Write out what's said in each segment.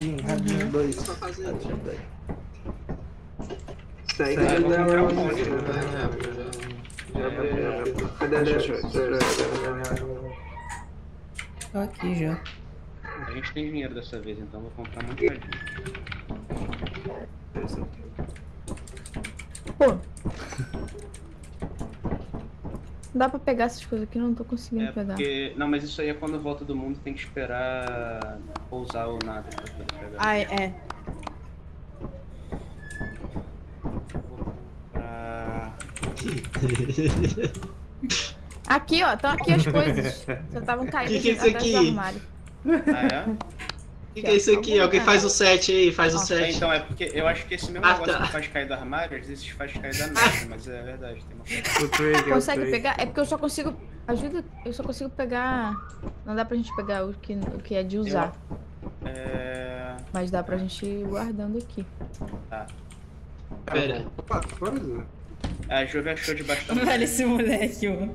Radinho, radinho, dois. Só fazer. Segue. Segue. um monte, né? Cadê a? Tô aqui já. A gente tem dinheiro dessa vez, então vou comprar muito radinho. Pô. Dá pra pegar essas coisas aqui, não tô conseguindo É pegar. porque. Não, mas isso aí é quando volta do mundo, tem que esperar pousar ou nada pra pegar. Ai, é. Pra... Aqui, ó, estão aqui as coisas. Só estavam caindo Que que é isso aqui? do armário. Ah, é? O que, que é isso aqui? Alguém faz o 7 aí, faz o Ó, É, 7. então, é porque eu acho que esse mesmo Ah, negócio tá. que faz cair do armário, às vezes faz cair da nave, mas é verdade, tem uma Consegue pegar? É porque eu só consigo. Ajuda, eu só consigo pegar. Não dá pra gente pegar o que, o que é de usar. É. Mas dá pra gente ir guardando aqui. Tá. Pera. Opa, coisa. A Jove achou debaixo da Velho, esse moleque, ó.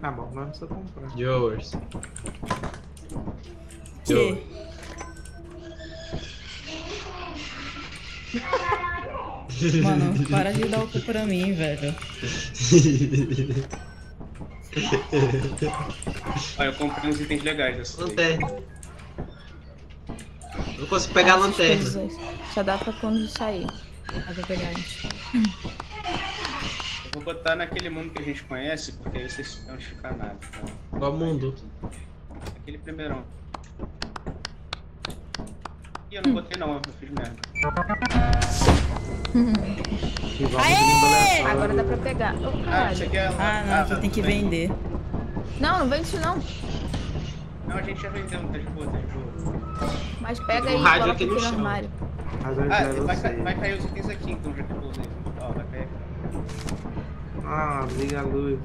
Tá bom, não precisa comprar. Yours. Que? Mano, para de dar o cu pra mim, velho. Ó, eu comprei uns itens legais dessa. Lanterna. Não consigo pegar a lanterna. Só dá pra quando sair. Dá pra pegar antes. Eu vou botar naquele mundo que a gente conhece, porque aí vocês vão ficar nada. Tá? Qual mundo? Aquele primeirão. Ih, eu não botei não, eu fiz merda. Aleatório. Agora dá pra pegar. Ô, Ah, isso aqui é... Ah, não, aqui tem que bem. vender. Não, não vende isso não. Não, a gente já vendeu, tá de boa, tá de boa. Mas pega aí e rádio coloca aqui no armário. Ah, vai, ca- vai cair os itens aqui então, já que eu usei. Ó, vai cair aqui. Ah, liga a luz.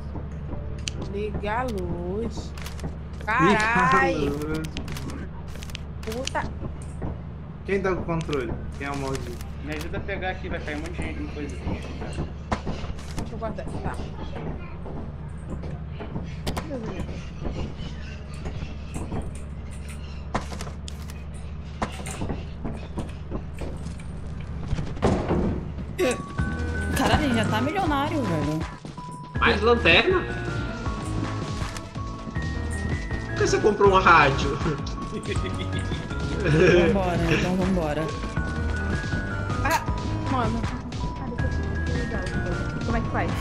Liga a luz. Caralho. Puta. Quem tá com o controle? Quem é o maldito? Me ajuda a pegar aqui, vai cair um monte de coisa aqui. Deixa eu guardar. Tá. Caralho, ele já tá milionário, velho. Mais lanterna? Por que você comprou um rádio? Vambora, então vambora. Mano. Ah, legal. Como é que faz?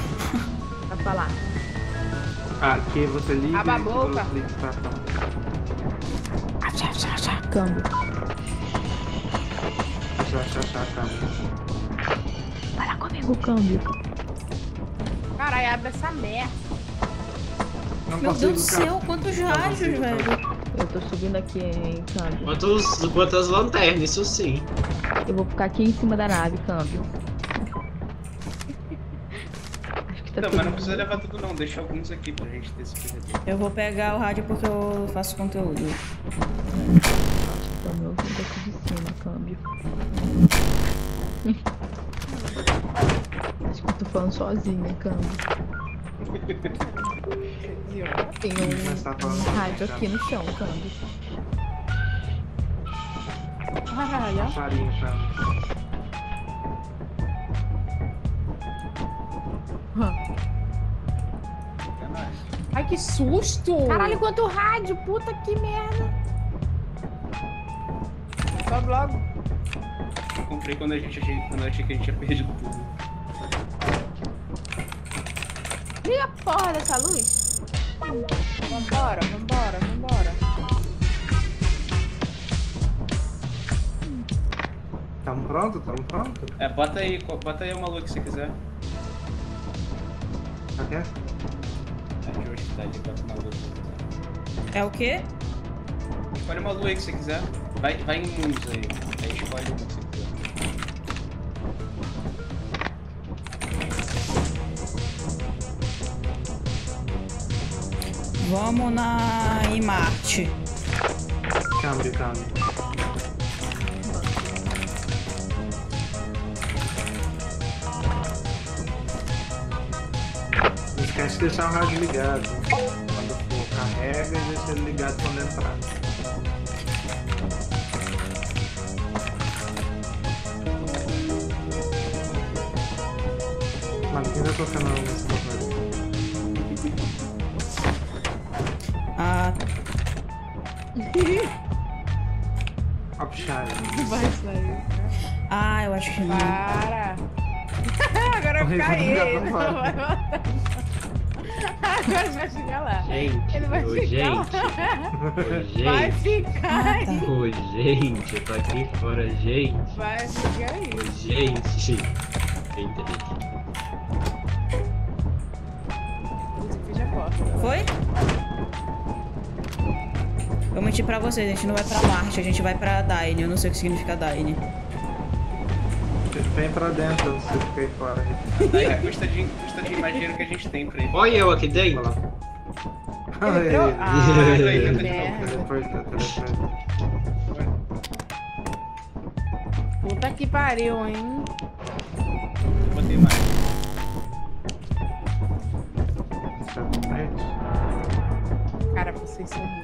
Pra falar. Aqui você liga Aba a e boca. segura o clique pra cá. Achá, achá, achá. Câmbio. Achar, achar, achar, achar. Fala comigo, câmbio. Caralho, abre essa merda. Não Meu Deus do céu, quantos cara. velho. Tô subindo aqui em câmbio. Quantos, quantas lanternas, isso sim. Eu vou ficar aqui em cima da nave, câmbio. Acho que tá Não, mas não precisa levar tudo não, deixa alguns aqui pra gente ter esse. Eu vou pegar o rádio porque eu faço conteúdo. Tá meu ouvido aqui de cima, câmbio. Acho que eu tô falando sozinha, câmbio. Tem Mas tá um, um rádio cara. aqui no chão, câmbio. Caralho. Nóis. Ai, que susto. Caralho, quanto rádio! Puta que merda! Sobe logo. Eu comprei quando a gente achei, quando eu achei que a gente tinha perdido tudo. Liga a porra dessa luz! Vambora, vambora, vambora. Tamo pronto? Tamo pronto? É, bota aí, bota aí uma lua que você quiser. Tá quer? É hoje que tá ali, bota uma lua que você quiser. É o quê? Escolhe uma lua aí que você quiser. Vai, vai em mundos aí. Aí escolhe uma que você Vamos na em Marte. Câmbio, câmbio. Não esquece de deixar o rádio ligado. Quando for carrega e deixa ele ligado quando entrar. Mano, quem tá tocando na música? Option. Vai sair. ah, eu acho que não. Para. Agora cair. vai Ele não vai voltar. Agora vai chegar lá. Gente, Ele vai ô, ficar gente, lá. ô, Vai gente, ficar aí. ô, gente, eu tô aqui fora, gente, Vai ficar aí. ô, gente. Eita, Pra vocês, a gente não vai pra Marte, a gente vai pra Daine. Eu não sei o que significa Daine. Vem pra dentro, você fica aí fora. Aí a custa de, custa de imagino que a gente tem pra ele. Olha eu aqui dentro. Vai lá. Ah. Puta que pariu, hein? Botei mais. Cara, vocês são muito.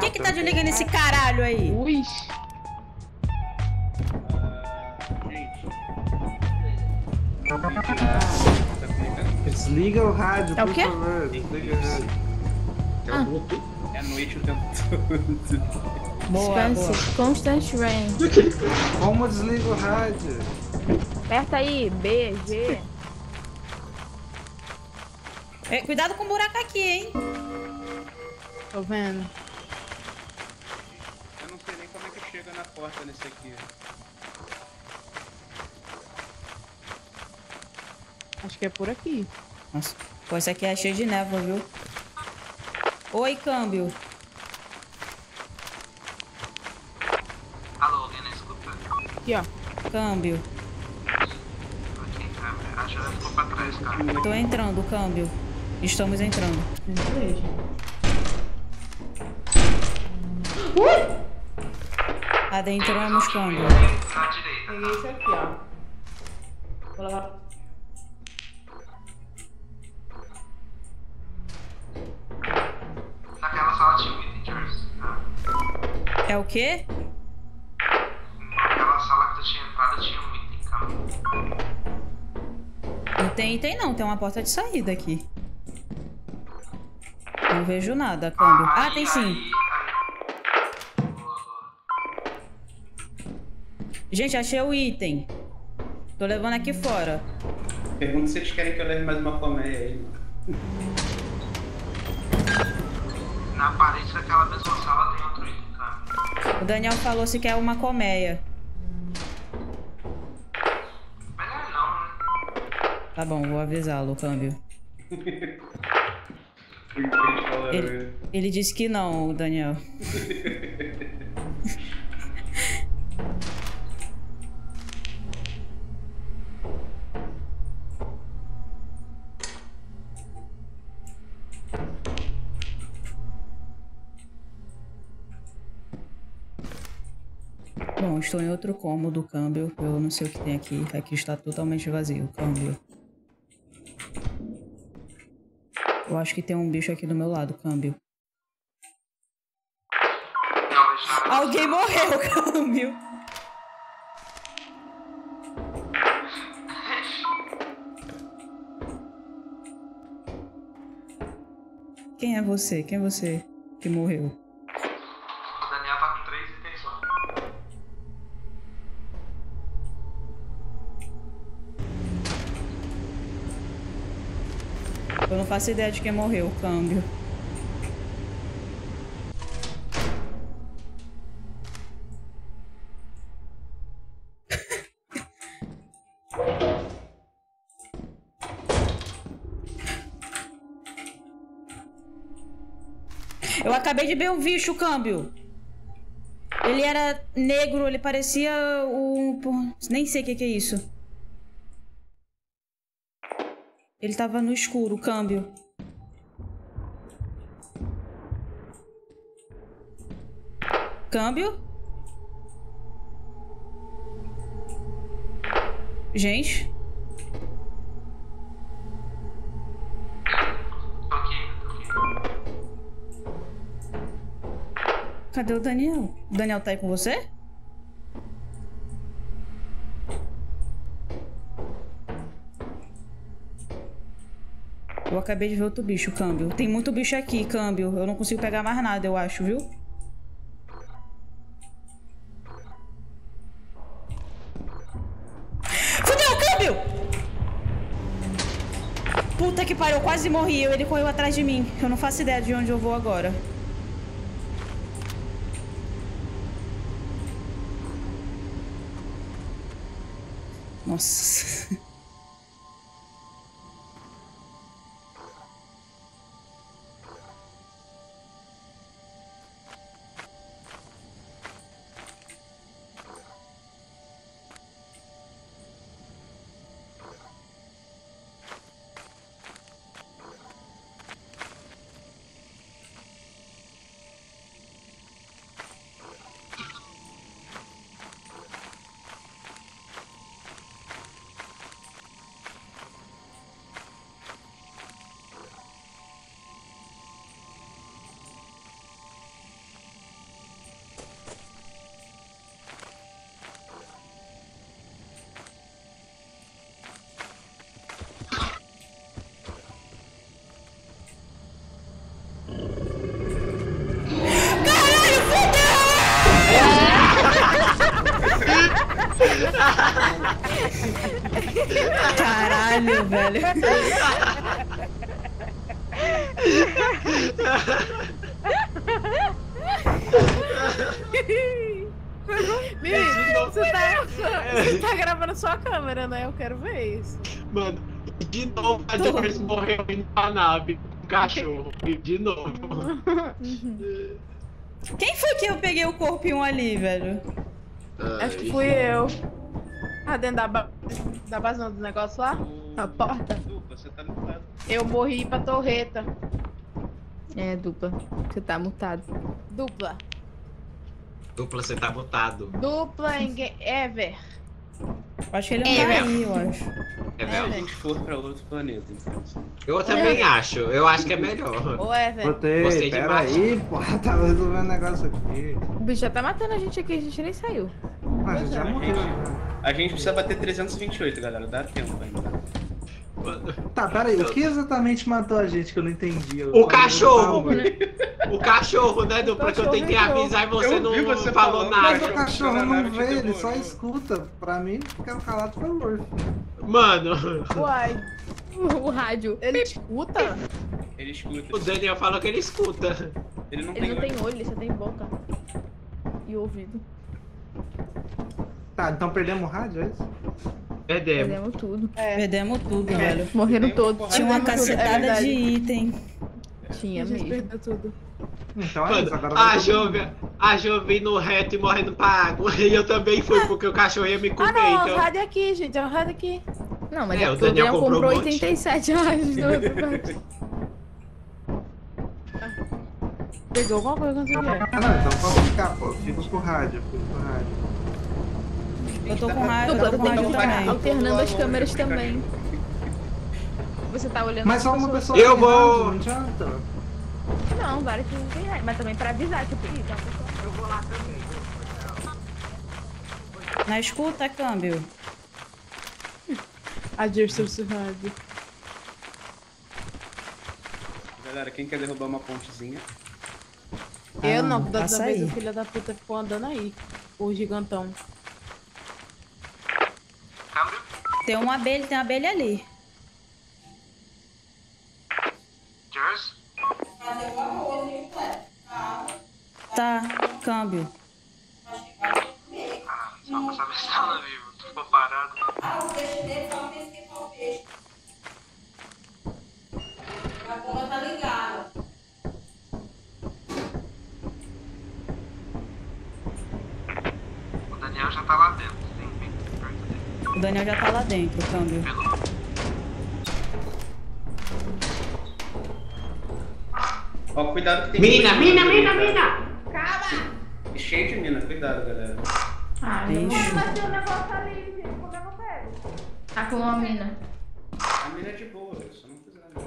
Quem que tá desligando esse caralho aí? Ui. Tá. Desliga o rádio, É o por quê? favor. Desliga o rádio. É o Bluetooth. É a noite o tempo todo. Boa, boa. Constant rain. Como desliga o rádio? Aperta aí. B, G. É, cuidado com o buraco aqui, hein? Tô vendo. Eu não sei nem como é que chega na porta nesse aqui. Acho que é por aqui. Nossa, pô, esse aqui é cheio de névoa, viu? Oi, câmbio. Alô, alguém na escuta? Aqui, ó. Câmbio. Ok, câmera. Acho que ela ficou pra trás, cara. Tô entrando, câmbio. Estamos entrando. Adentramos, câmbio. Na direita. Peguei esse aqui, ó. Vou levar. Naquela sala tinha um item, Charles. Ah. É o quê? Naquela sala que tu tinha entrado tinha um item, calma. Não tem item não, tem uma porta de saída aqui. Não vejo nada, câmbio. Ah, tem sim. Gente, achei o item. Tô levando aqui fora. Pergunta se eles querem que eu leve mais uma colmeia aí. Na parede daquela mesma sala tem outro item, cara. O Daniel falou se quer uma colmeia. Melhor não, né? Tá bom, vou avisá-lo, câmbio. Ele, ele disse que não, Daniel. Bom, estou em outro cômodo, câmbio. Eu não sei o que tem aqui. Aqui está totalmente vazio, câmbio. Eu acho que tem um bicho aqui do meu lado, câmbio. Alguém morreu, câmbio. Quem é você? Quem é você que morreu? O Daniel tá com três itens só. Eu não faço ideia de quem morreu, câmbio. Eu acabei de ver o bicho, câmbio. Ele era negro, ele parecia o. pô, Nem sei o que é isso. Ele tava no escuro, câmbio. Câmbio? Gente, cadê o Daniel? O Daniel tá aí com você? Acabei de ver outro bicho, câmbio. Tem muito bicho aqui, câmbio. Eu não consigo pegar mais nada, eu acho, viu? Fudeu, câmbio! Puta que pariu, eu quase morri. Ele correu atrás de mim. Eu não faço ideia de onde eu vou agora. Nossa. Caralho, velho. Mimi, você tá, você tá gravando sua câmera, né? Eu quero ver isso. Mano, de novo a Joyce morreu indo pra nave com o cachorro. De novo. Quem foi que eu peguei o corpinho ali, velho? Acho que fui eu. Ah, dentro da, da base não, do negócio lá? A porta. Dupla, você tá no lado. Eu morri pra torreta. É, dupla. Você tá mutado. Dupla. Dupla, você tá mutado. Dupla em Ever. Acho que ele É, não tá velho. aí, eu acho. É Se a velho? gente for pra outro planeta, então. Eu também acho. Eu acho que é melhor. Ô, Ever. Botei, Gostei pera demais. aí, porra, tava resolvendo um negócio aqui. O bicho já tá matando a gente aqui, a gente nem saiu. Ah, a gente já morreu. né? A gente precisa bater 328, galera. Dá tempo ainda. Tá, pera aí, o que exatamente matou a gente que eu não entendi? Eu- O cachorro! O cachorro, né, Dupla? Que eu tentei entrou. avisar e você Eu não você falou falando. Mas nada. o cachorro não vê, ele demorou. só escuta. Pra mim, ficar calado foi o Wolf. Mano, Uai, O rádio. ele escuta? Ele escuta. o Daniel falou que ele escuta. Ele não Ele tem não olho. tem olho, ele só tem boca. E ouvido. Tá, então perdemos o rádio, é isso? Perdemos. Perdemos tudo. É. Perdemos tudo, velho. Morreram Tem todos. Tinha uma Perdemos é cacetada verdade. de item. Tinha a gente mesmo. perdeu tudo. Então é isso, agora a. Jovem, a Jovem no reto e morrendo pra água. E eu também fui, porque o cachorro ia me Ah, comer, não, o então. rádio aqui, gente. É o rádio aqui. Não, mas É, é, o Daniel Daniel comprou comprou um monte. 87 rádios no outro parte. Pegou alguma coisa quando você vier. Ah, não, então pode ficar, pô. Fico com o rádio, fico com o rádio. Eu tô com raiva, eu tô com que raiva também. alternando as câmeras também. Você tá olhando Mas só as uma pessoas- pessoa Eu vou- não adianta. Não, várias pessoas têm rádio. Mas também pra avisar, tipo, ih, tá uma pessoa. Eu vou lá também. Na escuta, câmbio. Adjustou seu rádio. Galera, quem quer derrubar uma pontezinha? Eu Ah, não, da, da vez o filho da puta ficou andando aí. O gigantão. Câmbio? Tem uma abelha, tem uma abelha ali. Tá, câmbio. Ah, só pra saber se tava vivo. Ficou parado. O Daniel já tá lá dentro. Tem bem perto dele. O Daniel já tá lá dentro, câmbio. Pelo... Ó, cuidado que tem. Mina, dois mina, mina, ali, mina! E Cheio de mina, cuidado, galera. Ixi, Tá com uma mina. A mina é de boa, eu só não fiz nada.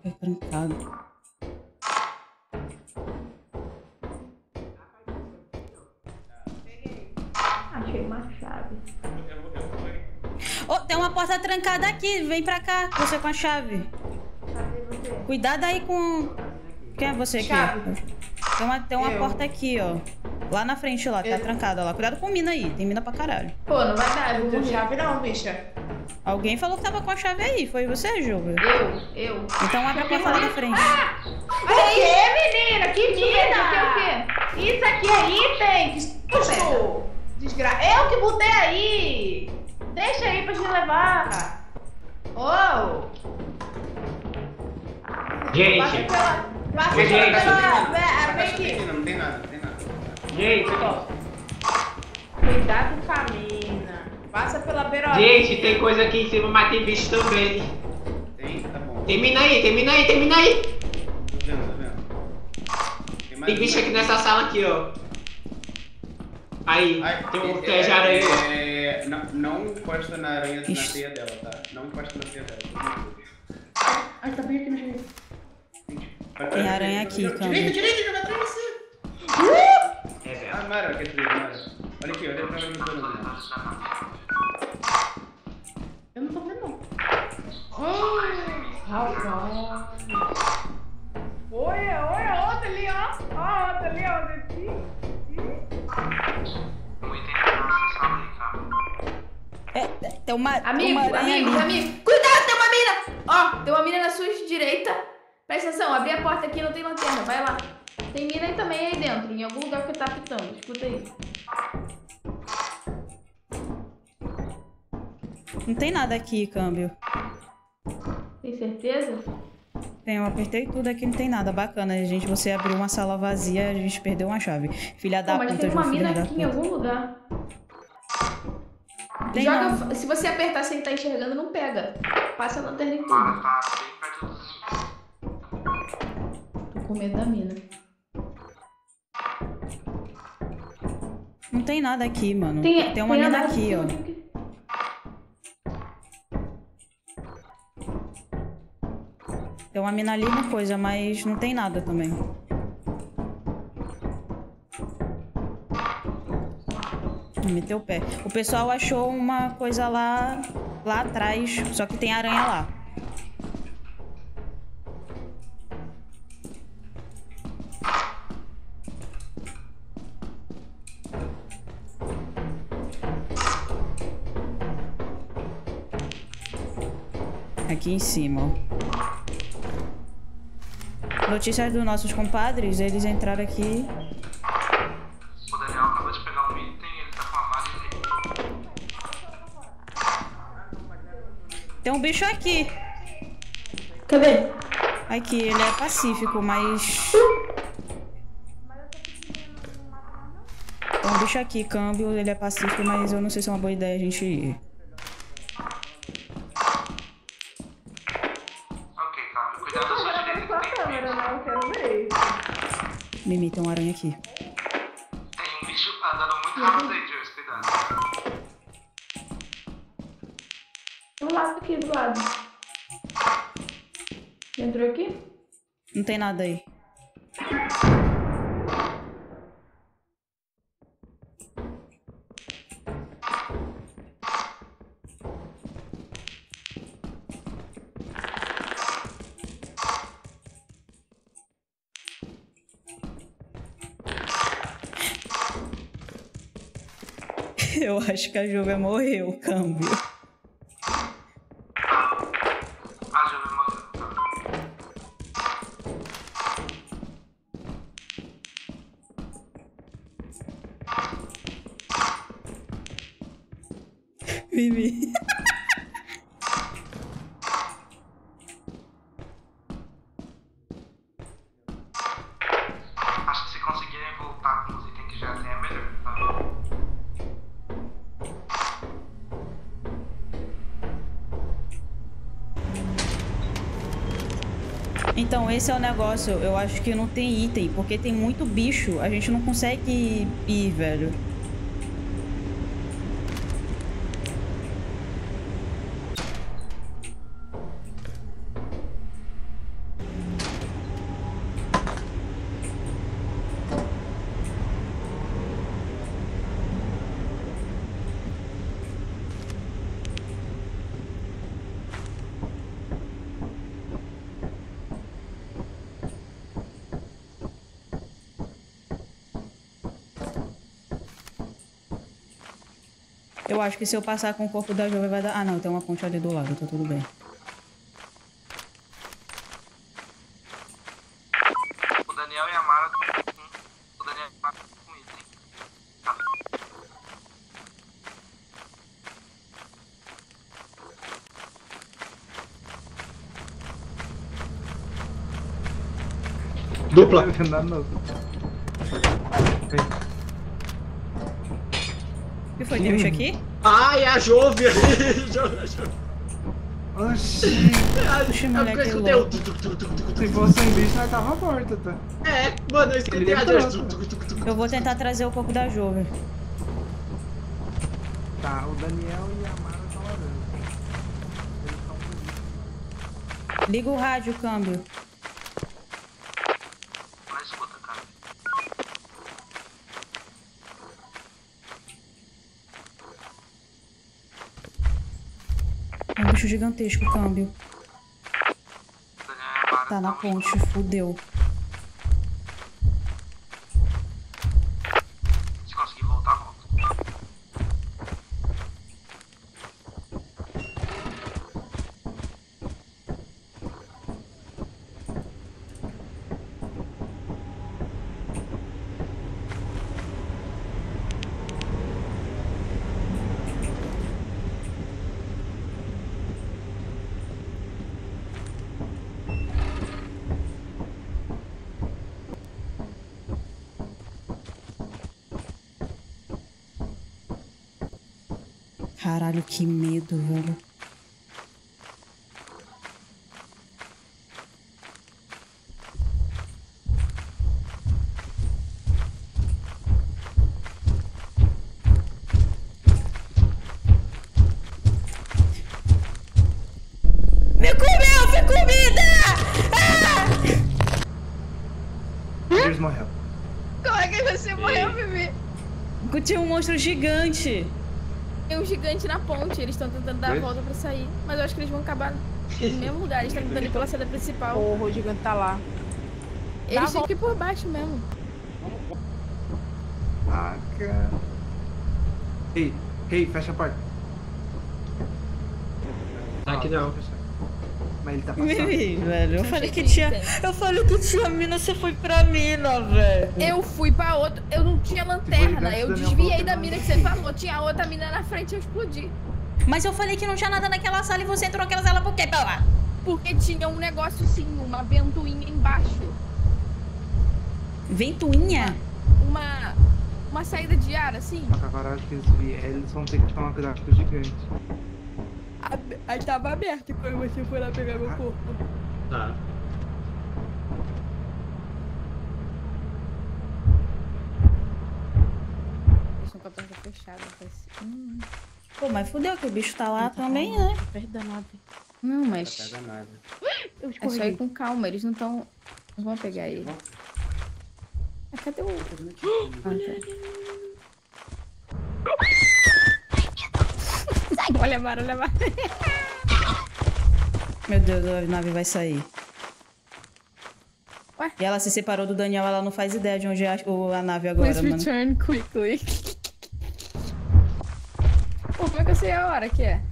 foi trancado. Achei uma chave. Ô, tem uma porta trancada aqui. Vem pra cá, você com a chave. Cuidado aí com... Quem é você aqui? Chave. Tem uma, tem uma Eu. porta aqui, ó. Lá na frente, lá. Tá Eu. trancada lá. Cuidado com mina aí. Tem mina pra caralho. Pô, não vai dar, eu morrer. chave não, bicha. Alguém falou que tava com a chave aí. Foi você, Juba? Eu, eu. Então abre a porta lá na frente. Olha aí, menina, que mina! Isso aqui é o quê? Isso aqui é item! Que susto! Desgra... Eu que botei aí! Deixa aí pra gente levar! Oh! Passa Gente, pela... Passa Gente, pela... Não, tem nada, não tem nada. gente, Cuidado com a mina. Passa pela beirola. gente, tem coisa aqui em cima, mas tem bicho também. Tem? Tá bom. Termina aí, termina aí, termina aí. Tô vendo, tô vendo. Tem, mais Tem bicho aqui nessa sala aqui, ó. Aí, Ai, tem um é- pé de aranha. é- não, não encosta na aranha na Ixi. teia dela, tá? Não encosta na teia dela. Ai, tá bem aqui no jeito. Tem aranha aqui, Direita, câmbio. direita, joga atrás de você. É, velho. Ah, Mara, quer dizer, Mara. Olha aqui, olha pra mim no plano. Eu não tô vendo, não. Rapaz. Oi, oi, outra ali, ó. Ó, outra ali, ó. Desci. O É, tem uma, Amigo, uma amigo, ali. amigo. Cuidado, tem uma mina! Ó, tem uma mina na sua direita. Presta atenção, abri a porta aqui, não tem lanterna, vai lá. Tem mina aí também aí dentro, em algum lugar que tá pitando. Escuta aí. Não tem nada aqui, câmbio. Tem certeza? Tem, eu apertei tudo aqui, não tem nada. Bacana, gente. Você abriu uma sala vazia, a gente perdeu uma chave. Filha da Pô, mas puta, tem uma Ju, mina aqui em algum lugar. Tem Joga, não. se você apertar sem estar enxergando, não pega. Passa a lanterna em tudo. tá Tô com medo da mina. Não tem nada aqui, mano. Tem, Tem, uma mina nada aqui, ó. aqui. Tem uma mina ali uma coisa, mas não tem nada também. Meteu o pé. O pessoal achou uma coisa lá, lá atrás, só que tem aranha lá. Aqui em cima, ó. Notícias dos nossos compadres, eles entraram aqui. O Daniel acabou de pegar um item e ele tá com a ali. Tem um bicho aqui. Cadê? Aqui, ele é pacífico, mas. Tem um bicho aqui, câmbio, ele é pacífico, mas eu não sei se é uma boa ideia a gente Mimi, tem um aranha aqui. Tem um bicho andando muito rápido aí, Jules. Cuidado. Do lado aqui, do lado. Entrou aqui? Não tem nada aí. Acho que a Júlia morreu, câmbio. Então, esse é o negócio. Eu acho que não tem item, porque tem muito bicho. A gente não consegue ir, velho. Acho que se eu passar com o corpo da Jovem vai dar. Ah, não, tem uma ponte ali do lado, tá tudo bem. O Daniel e a Mara. O Daniel e a Mara estão com item. Dupla. Andar não. O que foi? Tem bicho aqui? Ai, a Jove! Oxi. É moleque eu escutei o. Se fosse um bicho, nós tava morto, tá? É, mano, eu escutei Ele a Jove. Tu. Eu vou tentar trazer o corpo da Jovem. Tá, o Daniel e a Mara estão orando. Liga o rádio, câmbio. Na escuta, cara. É um gigantesco, câmbio. Tá na ponte, fudeu. Caralho, que medo, velho. Me comeu, foi comida! Eles morreram. Como é que você morreu, bebê? Ah! Tinha um monstro gigante. Gigante na ponte, eles estão tentando dar a volta pra sair. Mas eu acho que eles vão acabar no mesmo lugar, eles estão tentando ir pela saída principal. Porra, o gigante tá lá. Eles têm que ir por baixo mesmo. Ah, cara. Ei, ei, fecha a porta. Aqui não. Mas ele tá passando. Mimi, velho. Eu falei que tinha. Eu falei que tinha mina, você foi pra mina, velho. Eu fui pra outra, eu não tinha lanterna, gigante, eu desviei da mina que você falou, tinha outra mina na frente e eu explodi. Mas eu falei que não tinha nada naquela sala e você entrou naquela sala por quê, Bela? Porque tinha um negócio assim, uma ventoinha embaixo. Ventoinha? Uma. Uma saída de ar, assim. Agora acho que eles vierem, eles vão ter que tomar o gigante. Aí tava aberto quando você foi lá pegar meu corpo. Tá. Deixa com a porta fechada. Hum, Pô, mas fudeu que o bicho tá lá também, né? Perdão, não, Não mas. nada. Eu É só ir com calma, eles não estão. Não vão pegar ele. Ah, cadê o. Ah, tá. olha, Mara, olha, Mara. Meu Deus, a nave vai sair. Ué? E ela se separou do Daniel, ela não faz ideia de onde é a, a nave agora, Please mano. return quickly. Hora que é?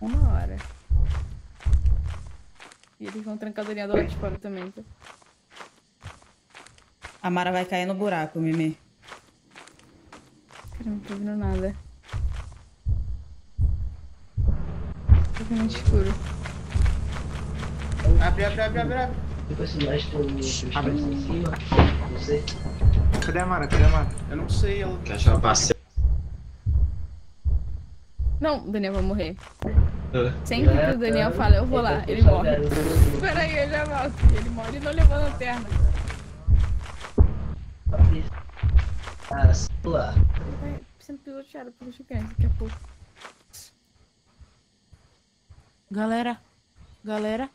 Uma hora. E eles vão trancar do lado de fora também, tá? A Mara vai cair no buraco, Mimi. Cara, não tô vendo nada. Tô vendo escuro. Abre, abre, abre, abre, abre. Cadê a Mara? Cadê a Mara? Eu não sei, ela. Quer achar passe? Não, o Daniel vai morrer. Ah. Sempre que o Daniel fala, eu vou lá, ele morre. Peraí, eu já volto. Ele morre e não levou a lanterna. Ele vai sendo pisoteado pelo gigante daqui a pouco. Galera, galera.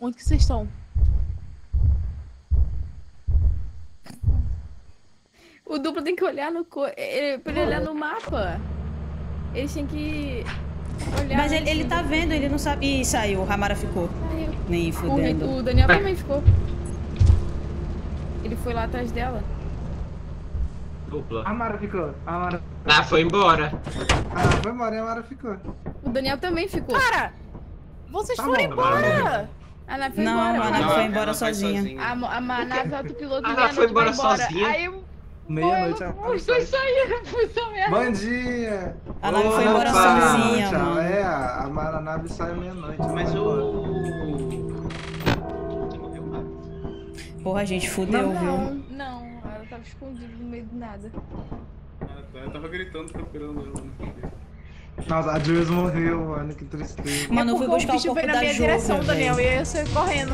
Onde que vocês estão? O duplo tem que olhar no co... ele, pra ele olhar no mapa. Eles têm que olhar. Mas ele, ele tá vendo, ele não sabe. Ih, saiu, o Ramara ficou. Saiu. Nem O, fudendo. o Daniel também ficou. Ele foi lá atrás dela. dupla. A Mara ficou. A Mara. Ah, foi embora. Ah, foi embora e a Mara ficou. O Daniel também ficou. Cara, vocês Tá foram bom, embora. A Ana foi Não, embora. a Ana Ana foi embora vai sozinha. A, a, a nave autopiloto Ah, de ela foi embora sozinha? Aí eu, Meia-noite os dois saíram, essa merda. Bandinha! A nave foi embora sozinha, mano. É, a a nave sai meia-noite. Mas o. Porra, a gente fudeu, viu? Não, não, ela tava escondida no meio do nada. Ah, tá. Eu tava gritando, procurando ela. não sabia. Nossa, a Jules morreu, mano, que tristeza. Mano, eu fui É porque buscar o corpo veio na minha direção, Daniel, e aí eu saí correndo.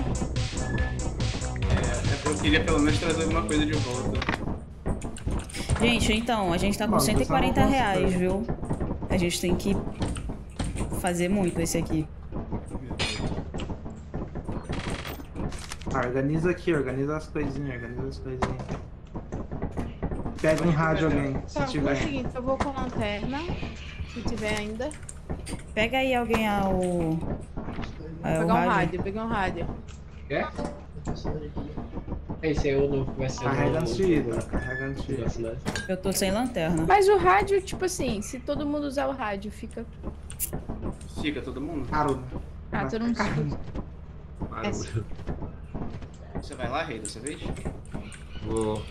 É, eu queria pelo menos trazer alguma coisa de volta. Gente, então, a gente tá com Mano, 140 você não reais, consegue. viu? A gente tem que fazer muito esse aqui. Ah, organiza aqui, organiza as coisinhas, organiza as coisinhas. Pega um rádio alguém, se Tá, é o tiver. seguinte, eu vou com a lanterna, se tiver ainda. Pega aí alguém ao. Vou ao pegar um rádio. rádio, pegar um rádio. É? Esse é o novo, vai ser o Carrega novo. anti-hidro, carrega anti-hidro. Negócio, né? Eu tô sem lanterna. Mas o rádio, tipo assim, se todo mundo usar o rádio, fica. Fica todo mundo? Caro, né? Ah, todo mundo Caro. Barulho. Você vai lá, rei, dessa vez? Vou.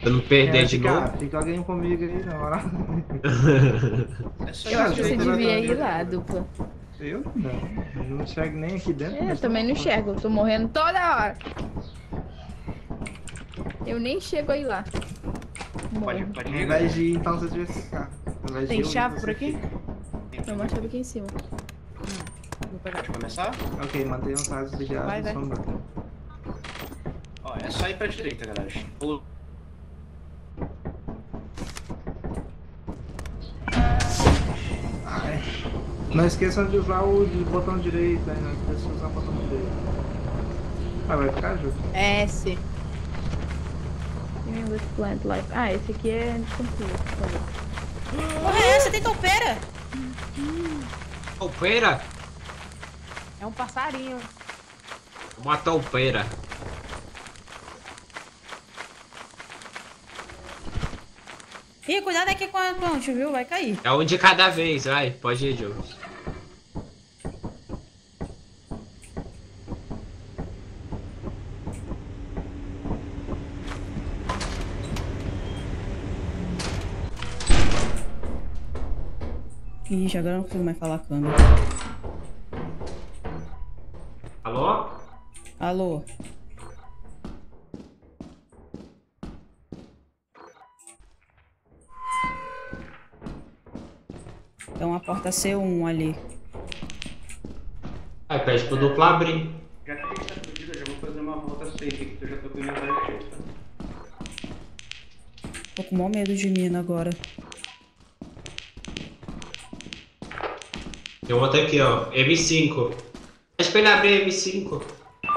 Pra não perder É, de fica, novo. fica alguém comigo aí, na moral. É só Eu acho que você devia ir lá, dupla. Eu não, eu não enxergo nem aqui dentro. É, eu também não tô- enxergo, eu tô morrendo toda hora. Eu nem chego aí lá. Pode, Morro. pode Ao ir. invés de ir, então você devia ficar. De Tem eu ir, chave por aqui? Tem uma chave aqui em cima. Vou pegar. Pode começar? Ok, mantenha os rádios ligados. Vai, vai. sombra. Ó, é só ir pra direita, galera. Ou- Não esqueçam de usar o de botão direito, hein? Não esqueçam de usar o botão direito. Ah, vai ficar junto. S. Remember to plant life. Ah, esse aqui é por favor. Porra, é essa? Tem toupeira? Toupeira? É um passarinho. Uma toupeira. Ih, cuidado aqui com a ponte, viu? Vai cair. É um de cada vez, vai. Pode ir, Diogo. Ixi, agora eu não consigo mais falar câmera. Alô? Alô? Tem uma porta C1 ali. Aí pede pro dupla abrir. Já que a gente tá fudido, eu já vou fazer uma volta safe aqui, que eu já tô com inventário cheio, tá? Tô com maior medo de mina agora. Tem outra aqui, ó. M5. Pede pra ele abrir M5.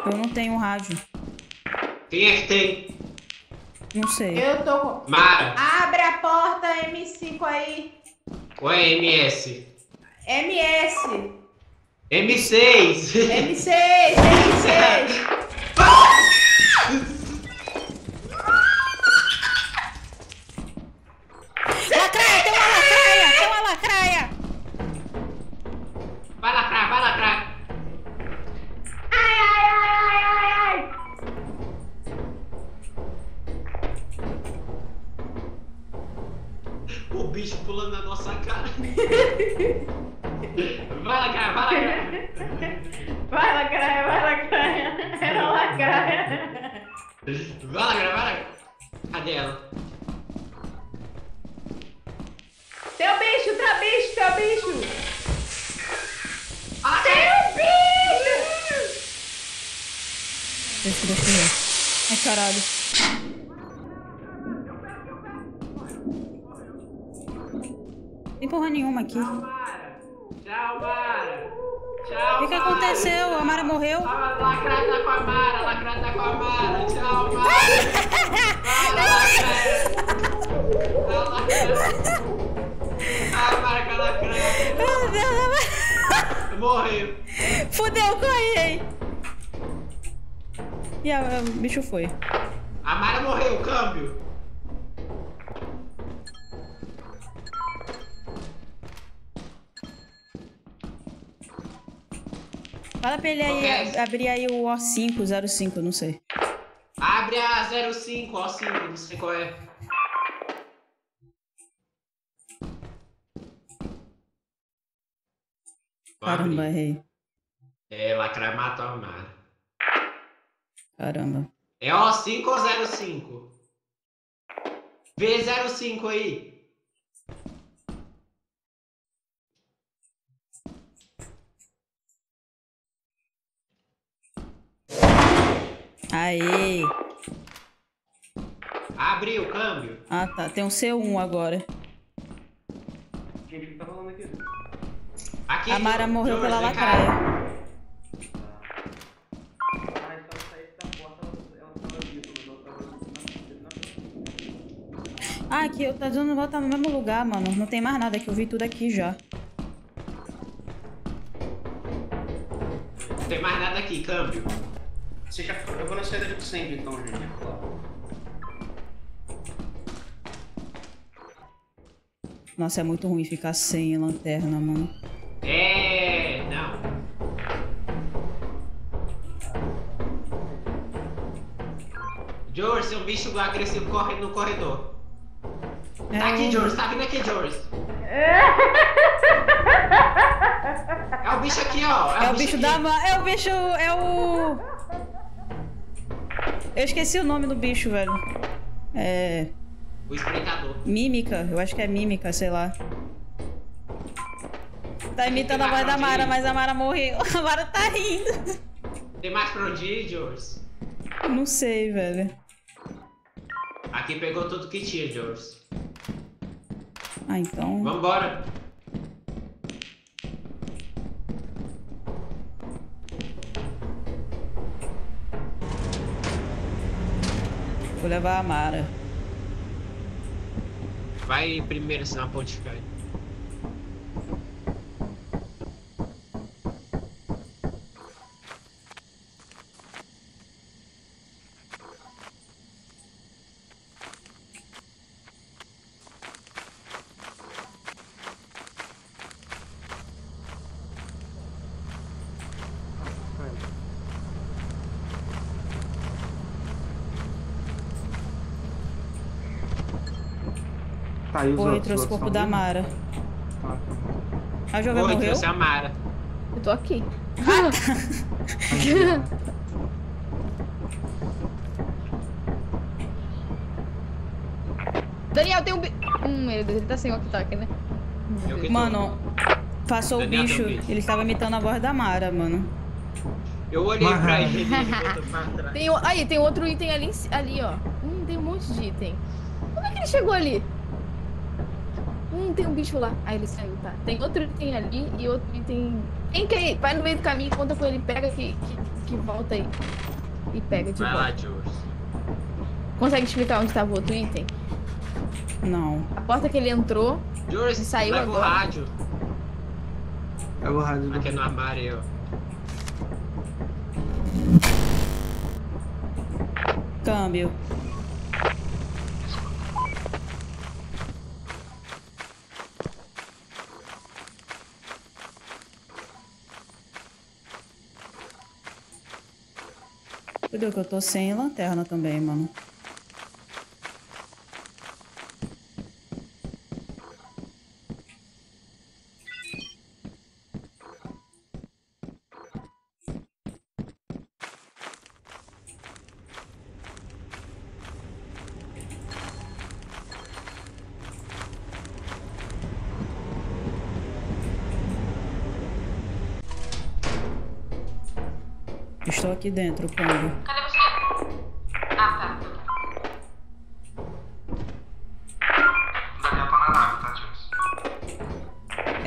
Eu não tenho rádio. Quem é que tem? Não sei. Eu tô com. Mara. Abre a porta M5 aí. Ou é MS? MS. M6. M6, M6. Ok. a- abrir aí o O505, não sei. Abre a 05, ó 5, não sei qual é. Caramba, errei. É, lacrar matou a Mara. Caramba. É O5 ou 05? Vê 05 aí. Aê! Abre o câmbio. Ah, tá. Tem um C1 agora. Gente, o que tá falando aqui? Aqui, A Mara morreu George, pela lacraia. Ah, aqui, eu tá dando volta no mesmo lugar, mano. Não tem mais nada aqui, eu vi tudo aqui já. Não tem mais nada aqui, câmbio. Você já foi? Eu vou na saída do centro então, gente. Nossa, é muito ruim ficar sem lanterna, mano. É, não. George, um bicho agressivo correndo no corredor. Tá aqui, É, George, tá vindo aqui, George. É o bicho aqui, ó. É o bicho aqui. da... ma- É o bicho... É o... Eu esqueci o nome do bicho, velho. É... O espreitador. Mímica. Eu acho que é mímica, sei lá. Tá imitando a voz da Mara, mas a Mara morreu. A Mara tá rindo. Tem mais George? Não sei, velho. Aqui pegou tudo que tinha, George. Ah, então... Vambora. Levar a Mara. Vai primeiro, senão a ponte cai. Tá, e os Porra, outros? trouxe o corpo da Mara. Ah, tá. A jovem Oi, morreu? trouxe a Mara. Eu tô aqui. Daniel, tem um bi... Hum, meu Deus, ele tá sem walkie-talkie, né? Eu que tô. Mano, passou Daniel o bicho. um bicho. Ele estava imitando a voz da Mara, mano. Eu olhei Mas- pra ele e ele botou pra trás. Tem, o- aí, tem outro item ali, ali, ó. Hum, tem um monte de item. Como é que ele chegou ali? Tem um bicho lá. Aí ele saiu, tá. Tem outro item ali e outro item... Quem quer ir? Vai no meio do caminho, conta com ele, pega que, que, que volta aí. E pega de Vai volta. lá. Consegue explicar onde tava o outro item? Não. A porta que ele entrou... Ele saiu leva agora. o rádio. É o rádio do... Aqui no armário, ó. Câmbio. Que eu tô sem lanterna também, mano. Estou aqui dentro, câmbio.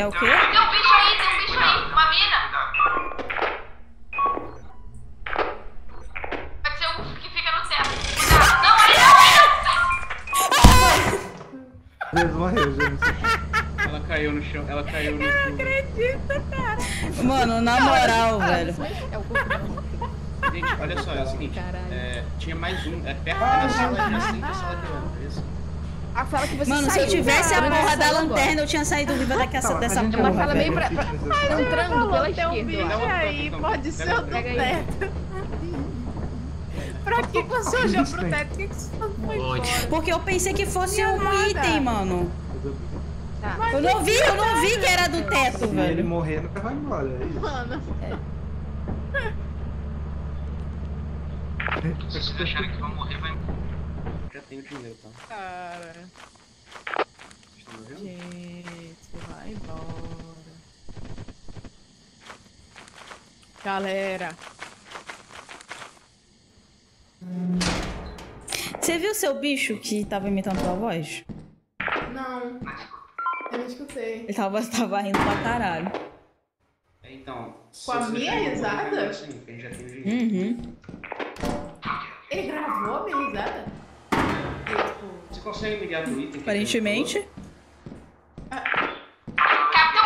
É o quê? Tem um bicho aí, tem um bicho aí. Uma mina. Pode ser um que fica no teto. Cuidado. Não, aí não! Eles morreram, gente. Ela caiu no chão, ela caiu no chão. Mano, na moral, velho. É o corpo dela. Gente, olha só, é o seguinte. É, tinha mais um. É perto da sala adjacente à sala de Londres. A fala que você Mano, se saiu, eu tivesse a porra da lanterna, eu tinha saído viva dessa, Tá, dessa gente Ela porra, fala vai meio pra- pra- entrando pela Tem um esquerda. bicho eu acho. aí, pode ser o do teto. Pra que você olhou pro teto? Por que você foi embora? Porque eu pensei que fosse um item, mano. Tá. Eu não vi, eu não vi que era do teto, Se ele velho. morrer, nunca vai embora. É isso. Mano, Se vocês acharem que vão morrer, tá? cara. Estão me vendo? Gente, vai embora. Galera, Você viu seu bicho que tava imitando tua voz? não. Eu não escutei. Ele tava, tava rindo pra caralho. Então. Com a minha risada? Sim, gente já tem dinheiro. Uhum. Ele gravou a minha risada? Você consegue me guiar pro item? Aparentemente. Um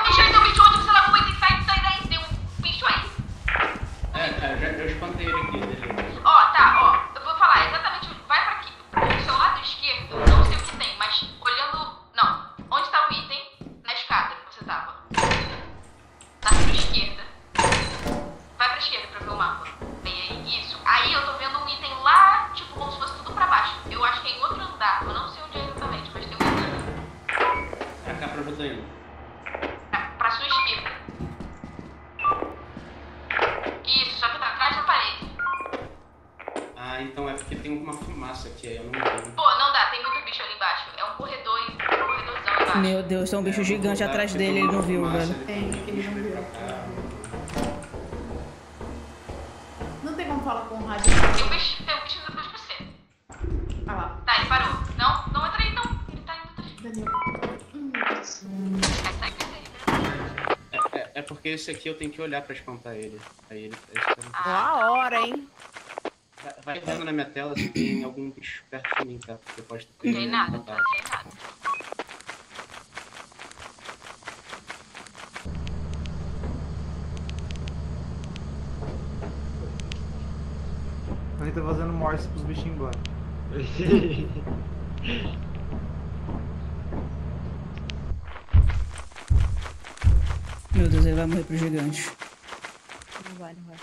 bicho aí, tem um bicho onde você leva o item, sai, sai daí, tem um bicho aí. É, cara, já, eu espantei ele aqui. Deixa eu ver. Meu Deus, tem um bicho gigante atrás dele, ele não viu, velho. ele não viu. Não tem como falar com o rádio. Tem um bicho, tem um bicho atrás de você. Ah lá, Tá, ele parou. Não, não entra aí não. Ele tá indo atrás. Daniel. Hum. É, é, é porque esse aqui eu tenho que olhar pra espantar ele. Aí ele. esse cara- Boa hora, hein? Vai, vai vendo na minha tela se tem algum bicho perto de mim, tá? Porque pode ter. Não tem nada, não tem nada. Tá fazendo morse pros bichinhos embora. Meu Deus, ele vai morrer pro gigante. Não vai, não vai.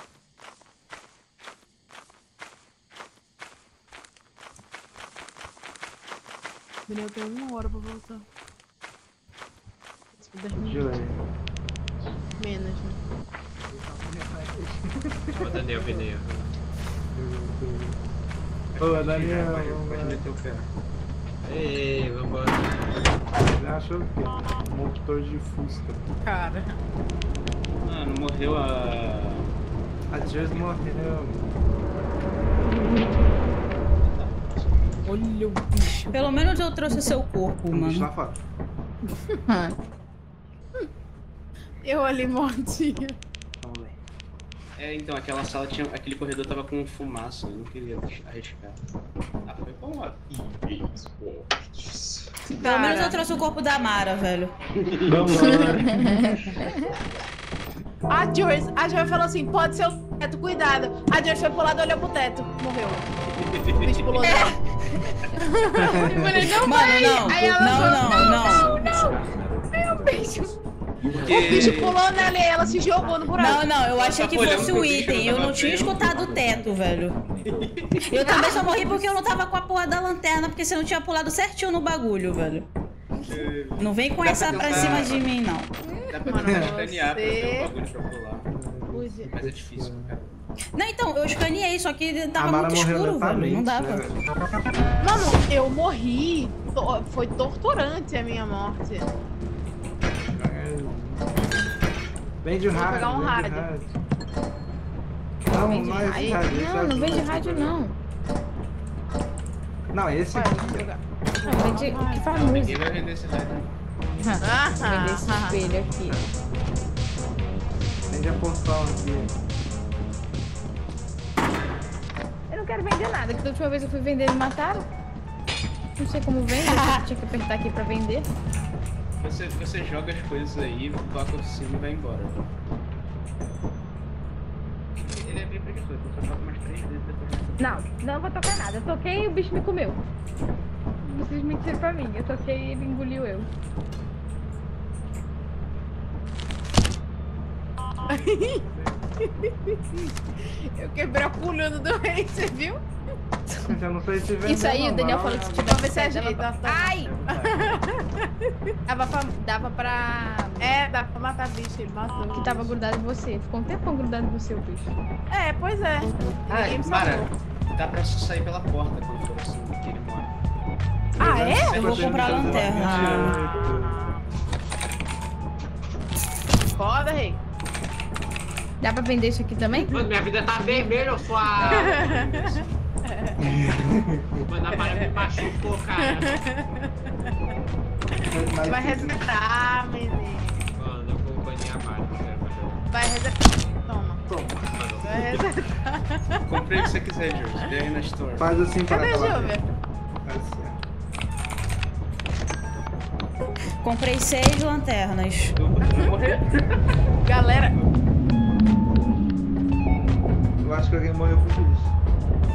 Daniel tem uma hora pra voltar. Menos, né? Ó, Daniel Ô, Daniel, Pode, vamos pode lá. meter o pé. Ei, vambora. Ele achou o quê? Motor de Fusca. Cara. Ah, não morreu a. A Jersey morreu. Olha o bicho. Pelo menos eu trouxe seu corpo, um mano. fora. Eu ali mortinha. É, então, aquela sala tinha. Aquele corredor tava com fumaça, eu não queria arriscar. Ah, foi bom, ó. Pelo menos eu trouxe o corpo da Mara, velho. Vamos lá. A Joyce, a Joyce falou assim: pode ser o teto, cuidado. A Joyce foi pro lado, olhou pro teto, morreu. O bicho pulou dela. Eu falei, não Mano, vai. não. Aí ela Não, falou, não, não. não. Aí o bicho. Porque... O bicho pulou nela e ela se jogou no buraco. Não, não, eu achei que olhando fosse o item. eu Eu tava não tinha escutado o teto, velho. Eu também só morri porque eu não tava com a porra da lanterna, porque você não tinha pulado certinho no bagulho, velho. Não vem com essa pra cima de mim, não. Dá pra tentar escanear pra ter um bagulho pra pular. Mas é difícil, cara. Não, então, eu escaneei, só que tava muito escuro, velho. Não dava. né? Mano, eu morri. To- Foi torturante a minha morte. Vem de Vou rádio. pegar um rádio. Não, Vem de não esse rádio. rádio. esse Não, não vem de o- rádio, não. Não, esse Ué, aqui. Não, vem de o que faz Ninguém música. vai vender esse rádio. Ah, desse espelho aqui. Vende a poção aqui. Eu não quero vender nada, que da última vez eu fui vender e me mataram. Não sei como vende, eu tinha que apertar aqui pra vender. Você, você joga as coisas aí, toca por cima e vai embora. Ele é bem preguiçoso, eu só toco mais três vezes depois. Não, não vou tocar nada. Eu toquei e o bicho me comeu. vocês mentiram pra mim. Eu toquei e ele engoliu eu. eu quebrei a coluna do rei, você viu? Eu não sei se vê. Isso aí, o Daniel falou que se tivesse ver se pé, dava ajeita. pra... Ai! dava pra... Dava pra... É, dá pra matar bicho, ele matou. Que tava grudado em você. Ficou um tempão grudado em você, o bicho. É, pois é. Ah, Mara, salvou. dá pra sair pela porta quando for assim, que ele morre. Ah, é? Eu vou comprar a lanterna. Foda, rei. Dá pra vender isso aqui também? Mano, minha vida tá vermelha, sua. Mano, a Mara me machucou, cara. Mas, Vai resetar, menino. Mano, eu vou banir a jogar. Vai resetar. Toma. Toma. Vai resetar. Comprei o que você quiser, Jorge. Dei aí na store. Faz assim para Cadê, Júlia? Faz assim. Comprei seis lanternas. Eu vou morrer. Galera, Eu acho que alguém morreu por isso.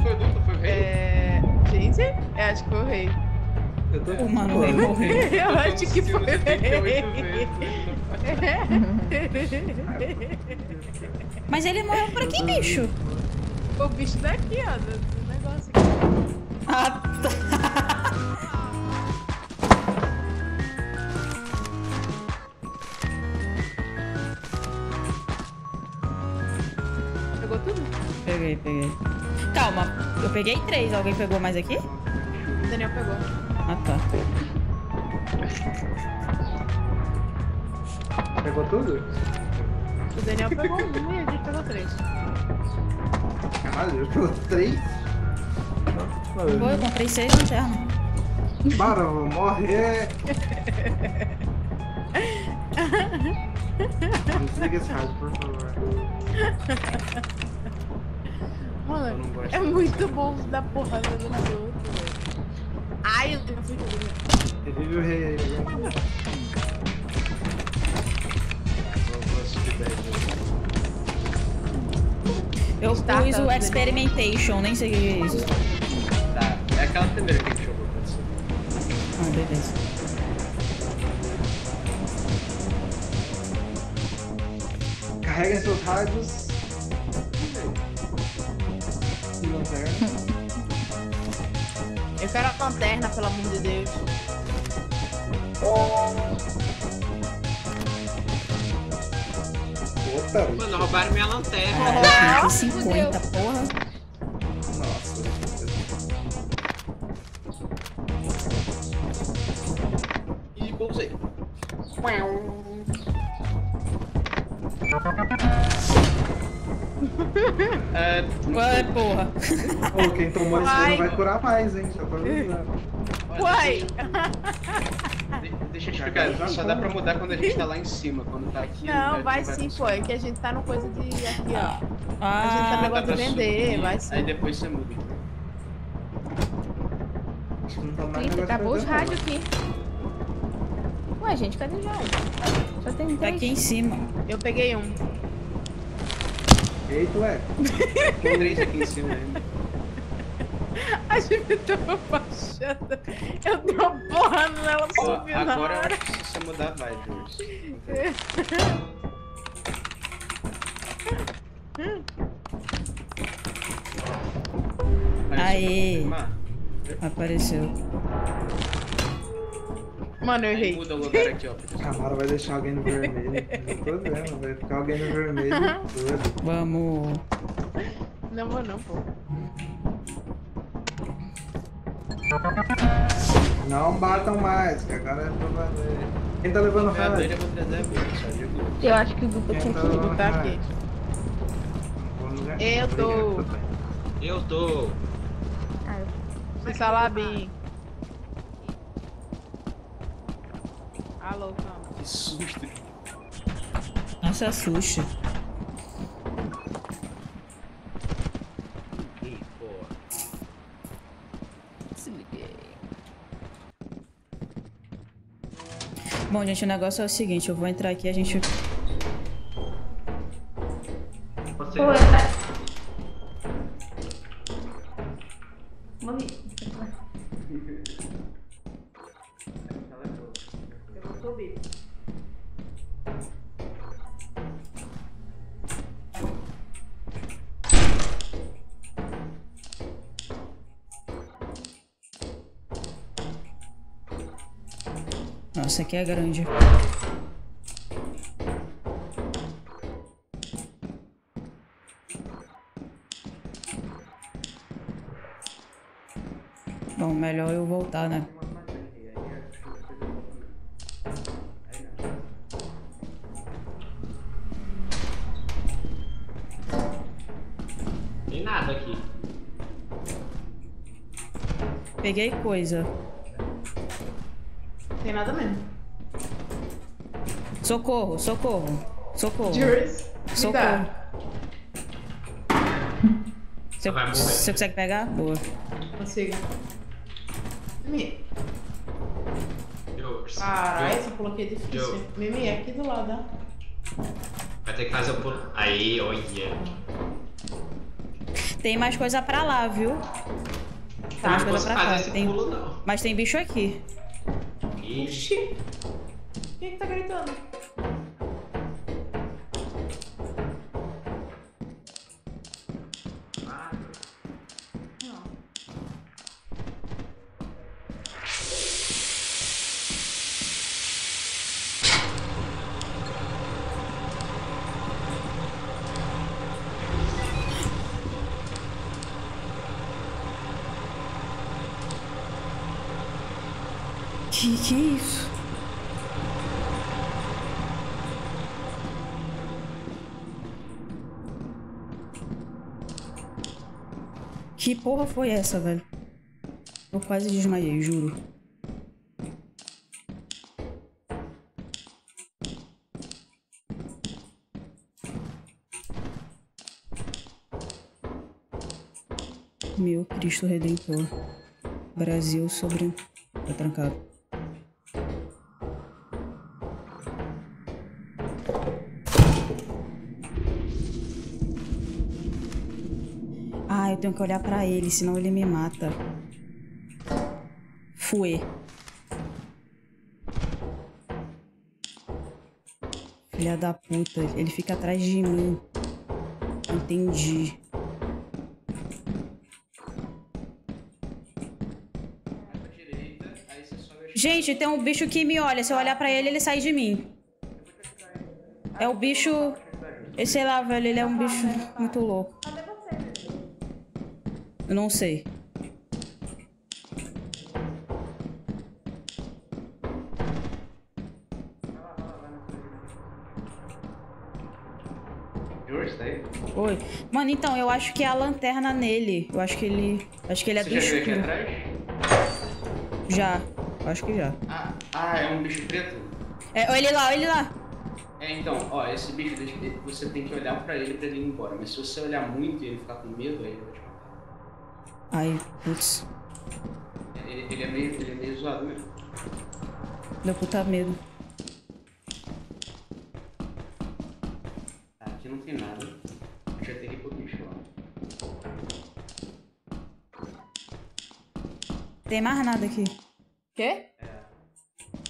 Foi o Duto, foi o rei. é... Gente, eu acho que foi o rei. Eu tô O mano vai morrer. Eu acho que foi o rei. 78 vezes. Mas ele morreu por aqui, bicho. O bicho daqui, ó, do, do negócio aqui. Ah, tá. Pegou tudo? Peguei, peguei. Calma, eu peguei três. Alguém pegou mais aqui? O Daniel pegou. Ah, tá. Pegou tudo? O Daniel pegou um e a gente pegou três. Caralho, eu pegou três? Pô, eu comprei seis lanternas. Para, eu vou morrer. Desliga esse rádio, por favor. Mano, é muito bom dar porrada no outro, velho. Ai, eu tenho fui Revive o rei aí. Vou- vou subir 10 vezes. Eu Startup, pus o né? Experimentation, nem sei o que é isso. Tá, é aquela primeira que a gente jogou, pode ser. Ah, beleza. Carreguem seus rádios. Eu quero a lanterna, pelo amor de Deus. Opa, Mano, roubaram minha lanterna. Que 50, quem tomou Ai. não vai curar mais, hein? Já tô avisando. Uai! De- Deixa eu explicar, só dá pra mudar quando a gente tá lá em cima, quando tá aqui. Não, né, vai não sim, pô. É que a gente tá no coisa de aqui, ó. A gente tá Ah, no negócio pra de vender, subir, vai sim. Aí depois você muda. Acho que não tá acabou os pra rádios aqui. Ué, gente, cadê os rádios? Só tem tá três. aqui em cima. Eu peguei um. Eita, ué. Tem três aqui em cima ainda. A gente tava baixando. Eu dei uma porra nela Ó, subiu na agora eu acho que você mudar, vai, Jorge. Aê. Apareceu. Mano, eu errei. muda o lugar aqui, ó. A Mara vai deixar alguém no vermelho. Eu tô vendo, vai ficar alguém no vermelho. todo. Vamos. Não vou não, pô. Não batam mais, que agora é pra valer. Quem tá levando É, doido, rádio? eu vou trazer a vida, só digo. Eu acho que o Guto Quem tinha tá que botar aqui. Eu tô. Bem. Eu tô. Se salabim. Alô, calma. Que susto. Não se Bom, gente, o negócio é o seguinte, eu vou entrar aqui, a gente. Nossa, aqui é grande. Bom, melhor eu voltar, né? Tem nada aqui. Peguei coisa. Tem nada mesmo. Socorro, socorro, socorro. Juris, Socorro. Você, você consegue pegar? Boa. Consigo. Mimi. Eu, Caralho, eu- essa pulo aqui é difícil. Eu- Mimi, é aqui do lado, ó. Vai ter que fazer o pulo. Aí, olha. Tem mais coisa pra lá, viu? Tem Tá, mais não coisa pra fazer cá. esse Tem... pulo, não. Mas tem bicho aqui. Ixi. Que porra foi essa, velho? Eu quase desmaiei, juro. Meu Cristo Redentor. Brasil sobre. Tá trancado. Ah, eu tenho que olhar pra ele, senão ele me mata. Fui. Filha da puta, ele fica atrás de mim. Entendi. Gente, tem um bicho que me olha. Se eu olhar pra ele, ele sai de mim. É o bicho. Sei lá, velho, ele é um bicho muito louco. Eu não sei. Tá? Oi. Mano, então, eu acho que é a lanterna nele. Eu acho que ele. Acho que ele é Você do já viu aqui escuro. atrás? Já. Acho que já. Ah, ah, é um bicho preto? É, olha ele lá, olha ele lá. É, então, ó, esse bicho, você tem que olhar pra ele pra ele ir embora. Mas se você olhar muito e ele ficar com medo, aí ele vai te. Ai, putz. Ele, ele é meio, ele é meio zoado mesmo. Deu puta medo. Tá, aqui não tem nada. A gente vai ter que ir pro bicho lá. Tem mais nada aqui. Quê?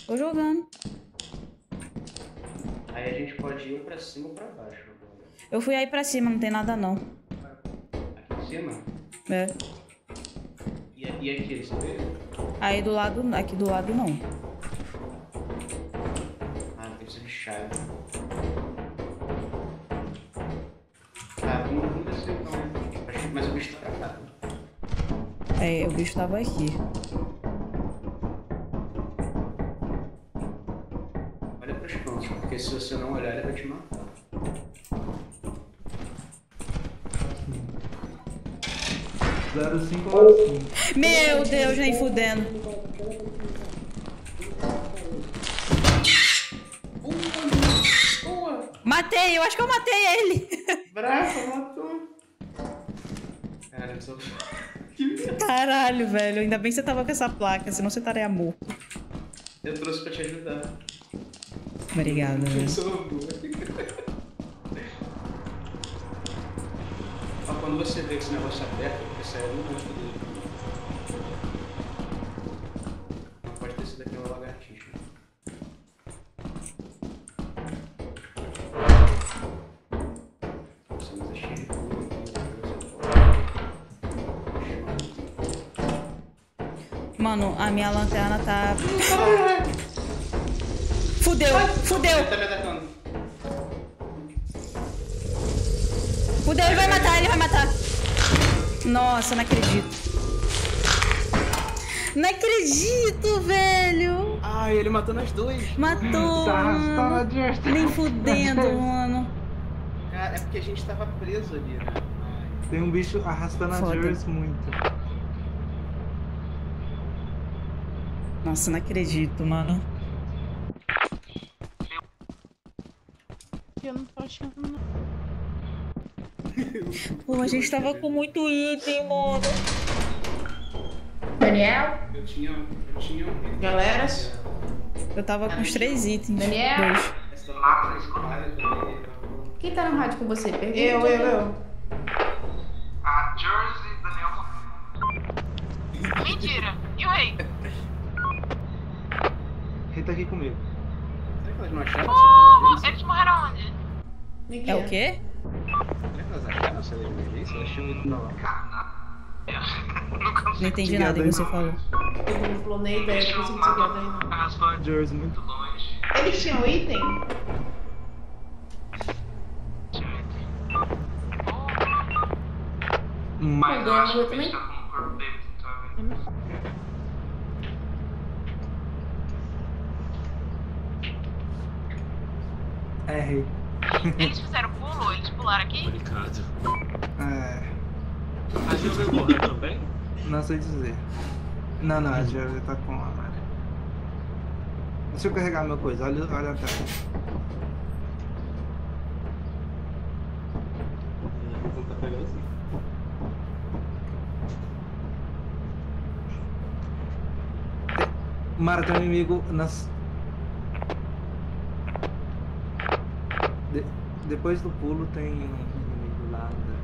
Tô jogando. Aí a gente pode ir pra cima ou pra baixo agora. Eu fui aí pra cima, não tem nada não. Aqui em cima? É. E, e aqui, você vê? Aí do lado. Aqui do lado não. Ah, tem que ser chave. Tá, então. Acho que- Mas o bicho tá cá. É, o bicho tava aqui. Olha pros cantos, porque se você não olhar, ele vai te matar. Meu Deus, nem fudendo. Matei, eu acho que eu matei ele. Brava, matou. Cara, eu sou. Que merda. Caralho, velho. Ainda bem que você tava com essa placa, senão você estaria morto. Eu trouxe pra te ajudar. Obrigada, Eu velho. sou uma boa. Quando você vê que esse negócio aberto, você sai no canto dele. Não pode ter sido aquela lagartixa. Nossa, mas é cheio de coisa, Mano, a minha lanterna tá. Fudeu, fudeu. Ele tá me atacando. Nossa, não acredito. Não acredito, velho. Ai, ele matou nós dois. Matou, Tá a. Just. Nem fudendo, mano. Cara, é porque a gente tava preso ali, né? Tem um bicho arrastando a Foda. Jers muito. Nossa, não acredito, mano. Eu não tô achando. Pô, a gente tava com muito item, mano. Daniel? Eu tinha. Eu tinha um. Galera? Eu tava com os três itens. Daniel? Dois. Escutada também. Quem tá no rádio com você? Pergunta. Eu, eu, eu. A Jersey e Daniel Mentira. E o rei? Ele tá aqui comigo. Será que elas não acharam? Uh, eles morreram onde? É o quê? Será que elas acharam essa emergência? Eu achei muito da hora. Não entendi nada que você falou. Eu não planei ideia, não eu consegui não. arrastou a A Jers muito longe. Eles tinham item? Mas Eu acho que também? tá com o corpo dele, tá vendo? é rei. Eles fizeram pulo? Eles pularam aqui? Complicado. É. A Júlia morreu também? Não sei dizer. Não, não, a Jers tá com a Mari. Deixa eu carregar meu coisa, olha, olha a tela. Mara, tem um inimigo nas. De- Depois do pulo tem um inimigo lá. né?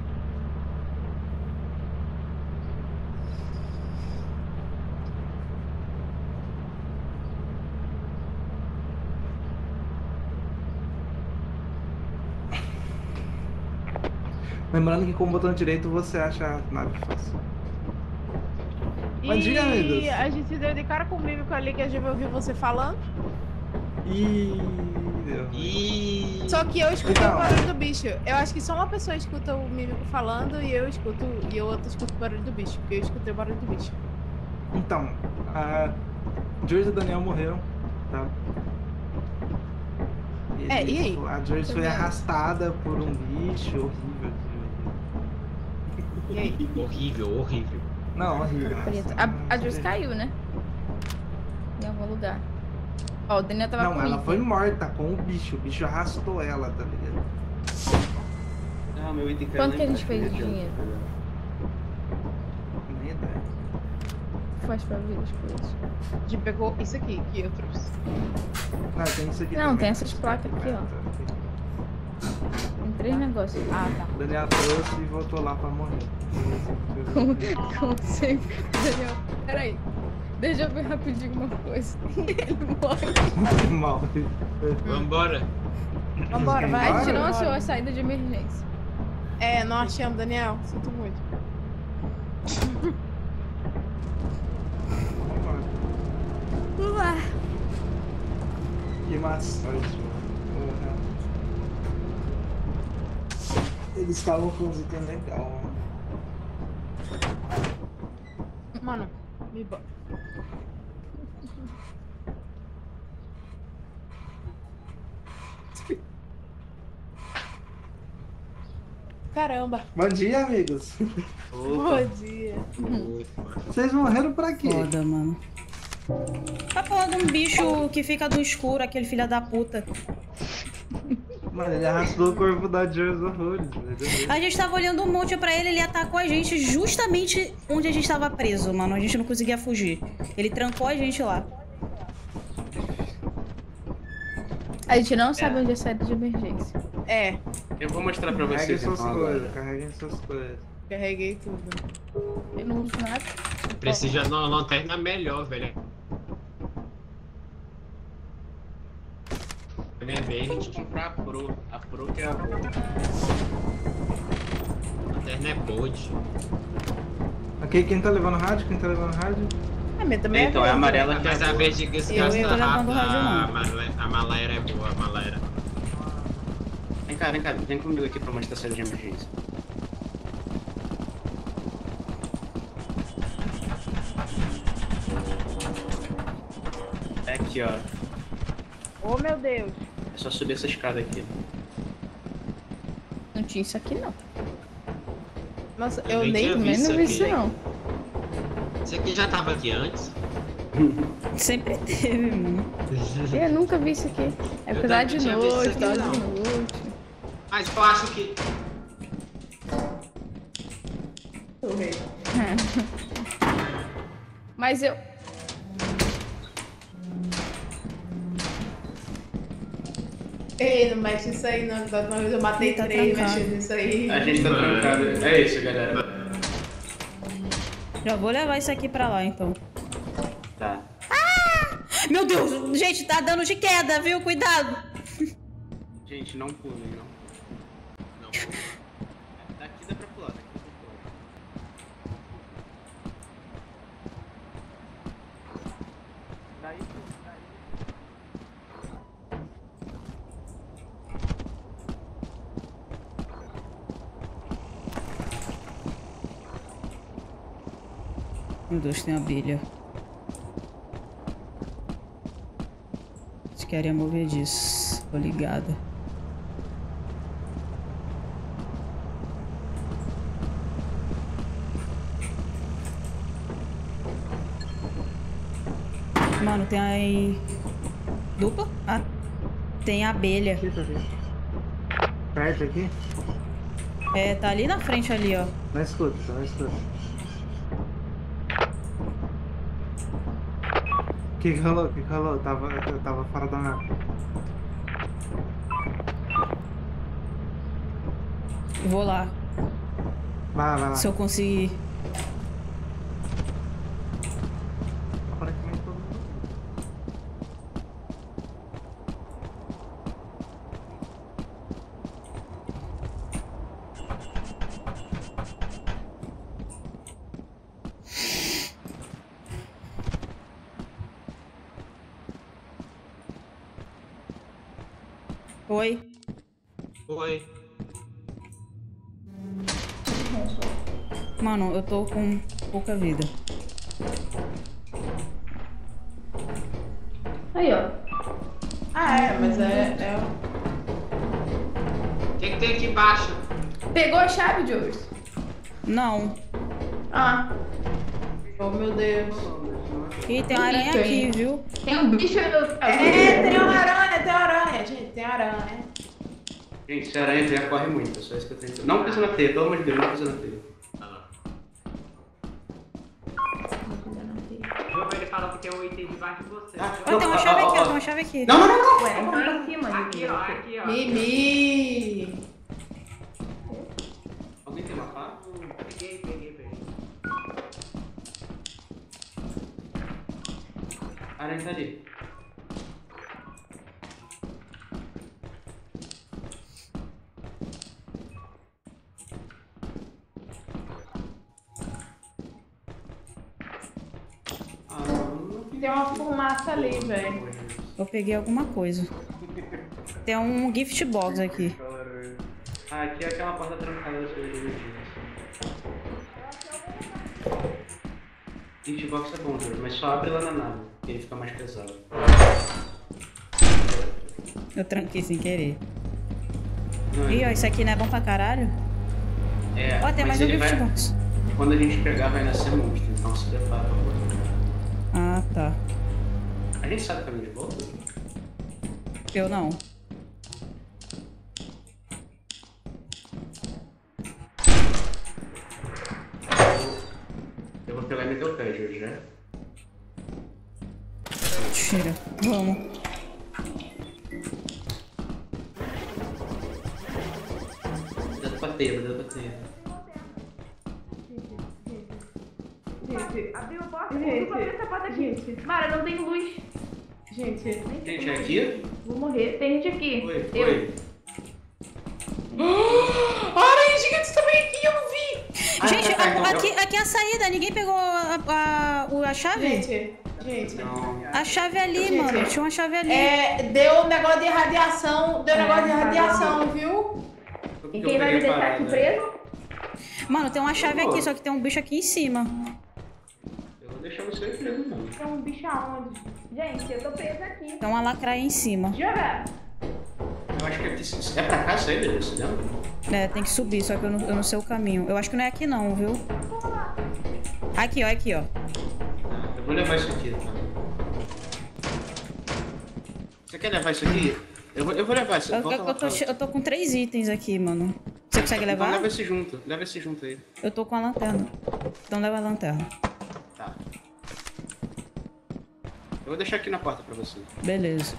Lembrando que com o botão direito você acha a nave fácil. Bom dia, amigos. E a gente se deu de cara com o mímico ali que a gente ouviu você falando. Ih, deu. Ih, Só que eu escutei Então. o barulho do bicho. Eu acho que só uma pessoa escuta o mímico falando e eu escuto e o outro escuta o barulho do bicho. Porque eu escutei o barulho do bicho. Então, a Joyce e o Daniel morreram, tá? É, e aí? A Joyce foi arrastada por um bicho horrível. E aí? horrível, horrível. Não, horrível. A, não a sei. caiu, né? Em algum lugar. Ó, o Daniel tava Não, com ela item. foi morta com o bicho. O bicho arrastou ela, tá ligado? Ah, meu item caiu Quanto que a gente fez de não dinheiro? Nem ideia. Faz pra ver as coisas. A gente pegou isso aqui que eu trouxe. Ah, tem isso aqui Não, também. tem essas placas aqui, ó. Tem três negócios. Ah, tá. O Daniel trouxe e voltou lá pra morrer. Como, como sempre. Daniel, peraí. Deixa eu ver rapidinho uma coisa. Ele morre. Mal. Vambora. Vambora, vai. A gente não Bora. achou a saída de emergência. É, não achamos, Daniel. Sinto muito. Vamos lá. Que maçante, mano. Porra. Eles estavam com uns itens legais, mano. Mano, me bota. Caramba. Bom dia, amigos. Bom dia. Opa. Vocês morreram pra quê? Foda, mano. Porra de um bicho que fica do escuro, aquele filho da puta. Mano, ele arrastou o corpo da Joyce horrores. A gente tava olhando um monte pra ele, ele atacou a gente justamente onde a gente tava preso, mano. A gente não conseguia fugir. Ele trancou a gente lá. A gente não sabe onde é a saída de emergência. É, Eu vou mostrar pra Carreguem vocês suas então coisas, carreguem suas coisas. carreguei tudo. Eu não uso nada. Precisa de uma lanterna melhor, velho. Ele é Vou verde. comprar a Pro. A Pro que é a boa. A lanterna é bode. Ok, quem tá levando rádio? Quem tá levando rádio? A minha também Então, é verde. amarela que Mas a verde que ia levando rápido. A, male- a malera é boa, a malera. Vem cá, vem cá, vem comigo aqui pra uma estação de emergência. É aqui, ó. Oh, meu Deus. É só subir essa escada aqui. Não tinha isso aqui, não. Nossa, eu nem nem, nem não vi isso, não. Esse aqui já tava aqui antes. Sempre teve, mano. Eu nunca vi isso aqui. É Eu porque também de isso noite, tá de noite. Mas eu acho que. Mas eu. Não mexe isso aí, não. Da última vez eu matei Tá três trancado. mexendo nisso aí. A gente tá trancado. É isso, galera. Já vou levar isso aqui pra lá, então. Tá. Meu Deus, gente, tá dando de queda, viu? Cuidado. Gente, não pulem. Não. Daqui dá pra pular, daqui dá pra pular. Daí, daí. Meu Deus, tem abelha. Acho que era mover disso. Tô ligada. Mano, tem aí. Dupla? Ah, tem abelha. Tá. Perto aqui? É, tá ali na frente ali, ó. Não escuta, escuta. Que que rolou? O que que rolou? Eu tava, eu tava fora da mapa. Vou lá. Vai, vai lá. Se eu conseguir. Mano, eu tô com pouca vida. Aí, ó. Ah, é, mas é. é... O que, que tem aqui embaixo? Pegou a chave, Jules? Não. Ah. Oh, meu Deus. Ih, tem uma aranha aqui, viu? Tem um bicho. É, tem uma aranha, tem uma aranha, gente, tem uma aranha. Gente, se a aranha vier, corre muito. É só isso que eu tenho. Não pisa na teia, pelo amor de Deus, não pisa na teia. Debaixo de você. Ah, tem uma chave ó, aqui, ó. ó. Tem uma chave aqui. Não, não, não, não. Ué, então em cima, Aqui, ó, aqui, ó. Mimi. Alguém tem uma pá? Peguei, peguei, peguei. Aranha tá ali. Eu peguei alguma coisa. Tem um gift box aqui. Ah, aqui é aquela porta trancada da sua energia. Hitbox é bom, mas só abre lá na nave, que ele fica mais pesado. Eu tranquei sem querer. Não, Ih, ó, isso aqui não é bom pra caralho? é, Ó, tem mais um gift vai, box. Quando a gente pegar, vai nascer monstro, então se prepara. Ah, tá. A gente sabe o caminho de volta? Eu não. Eu vou pegar e meter o pé, Júlio, já. Tira. Vamos. Cuidado com a teia, cuidado com a teia. Gente, abriu a porta. Gente, abriu essa porta aqui. Gente. Mara, não tem luz. Gente, Gente, é aqui? vou morrer. Tem gente aqui. Oi, eu. oi. Aranha gigante também aqui, eu não vi. Ah, Gente, tá, tá, a- então, aqui, aqui é a saída. Ninguém pegou a, a, a a chave? Gente, gente. A chave ali, Gente, mano. Tinha uma chave ali. É, deu um negócio de radiação. Deu um negócio de radiação, viu? E quem vai me deixar aqui preso? Mano, tem uma chave aqui, só que tem um bicho aqui em cima. Deixar você preso, não. Tem um bicho aonde? Gente, eu tô presa aqui. Tem uma lacraia em cima. Joga. Eu acho que aqui. É pra cá sair, beleza? Você lembra? É, tem que subir, só que eu não, eu não sei o caminho. Eu acho que não é aqui não, viu? Aqui, ó, aqui, ó. Eu vou levar isso aqui, tá? Você quer levar isso aqui? Eu vou, eu vou levar isso. Eu, eu- eu tô, eu tô com três itens aqui, mano. Você consegue Então levar? leva esse junto. Leva esse junto aí. Eu tô com a lanterna. Então leva a lanterna. Tá. Eu vou deixar aqui na porta pra você. Beleza.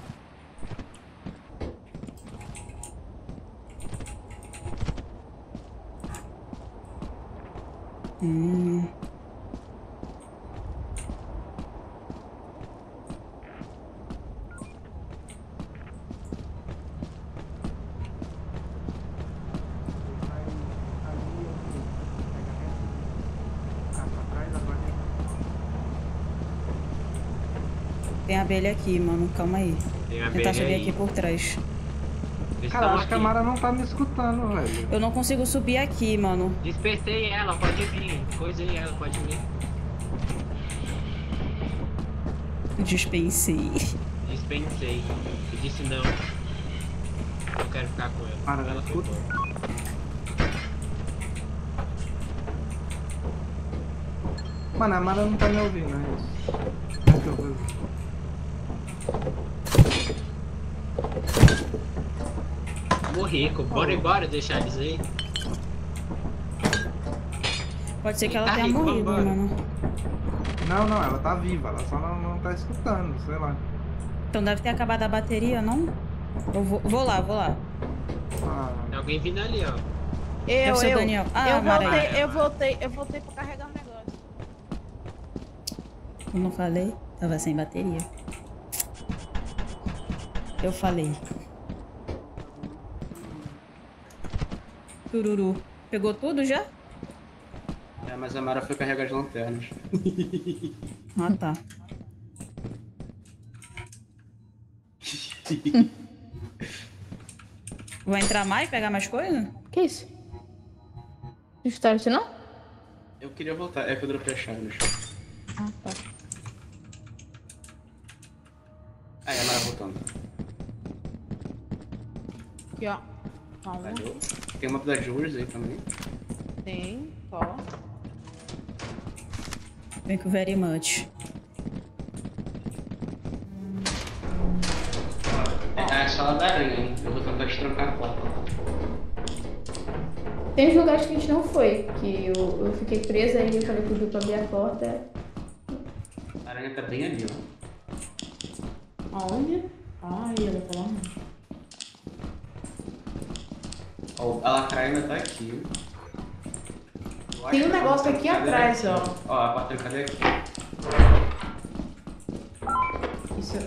Hum. Aqui, mano. Calma aí. Tentar subir aí. aqui por trás. Eles Cara, acho que a. Mara não tá me escutando, velho. Eu não consigo subir aqui, mano. Despertei ela, pode vir. Coisei ela, pode vir. Dispensei. Dispensei. Eu disse não. Eu quero ficar com ela. Para, ela escuta. Mano, a Mara não tá me ouvindo, é isso. Como que eu vou- Morri, co- bora embora, deixar eles aí. Pode ser que ela Tá tenha rico, morrido, vambora. mano. Não, não, ela tá viva, ela só não, não tá escutando, sei lá. Então deve ter acabado a bateria, não? Eu vou, vou lá, vou lá. Ah, Tem alguém vindo ali, ó. Eu, o eu, Daniel. Ah, eu voltei, eu voltei, eu voltei pra carregar um negócio. Eu não falei? Tava sem bateria. Eu falei. Tururu. Pegou tudo já? É, mas a Mara foi carregar as lanternas. Ah, tá. Vou entrar mais, pegar mais coisa? Que isso? Não isso não? Eu queria voltar. É que eu dropei a chave no chão. Ah, tá. Aí, a Mara voltando. Aqui, ó. Calma. Valeu. Tem uma da Jules aí também. Tem, ó. Thank you very much. É a sala da aranha, hein? Eu vou tentar destrancar a porta. Tem uns lugares que a gente não foi, que eu, eu fiquei presa e eu falei pro pra abrir a porta. A aranha tá bem ali, ó. Aonde? Ai, ela tá lá. Ó, a lacraia tá aqui. Tem um negócio aqui é atrás, ó. Ó, a é aqui. Isso.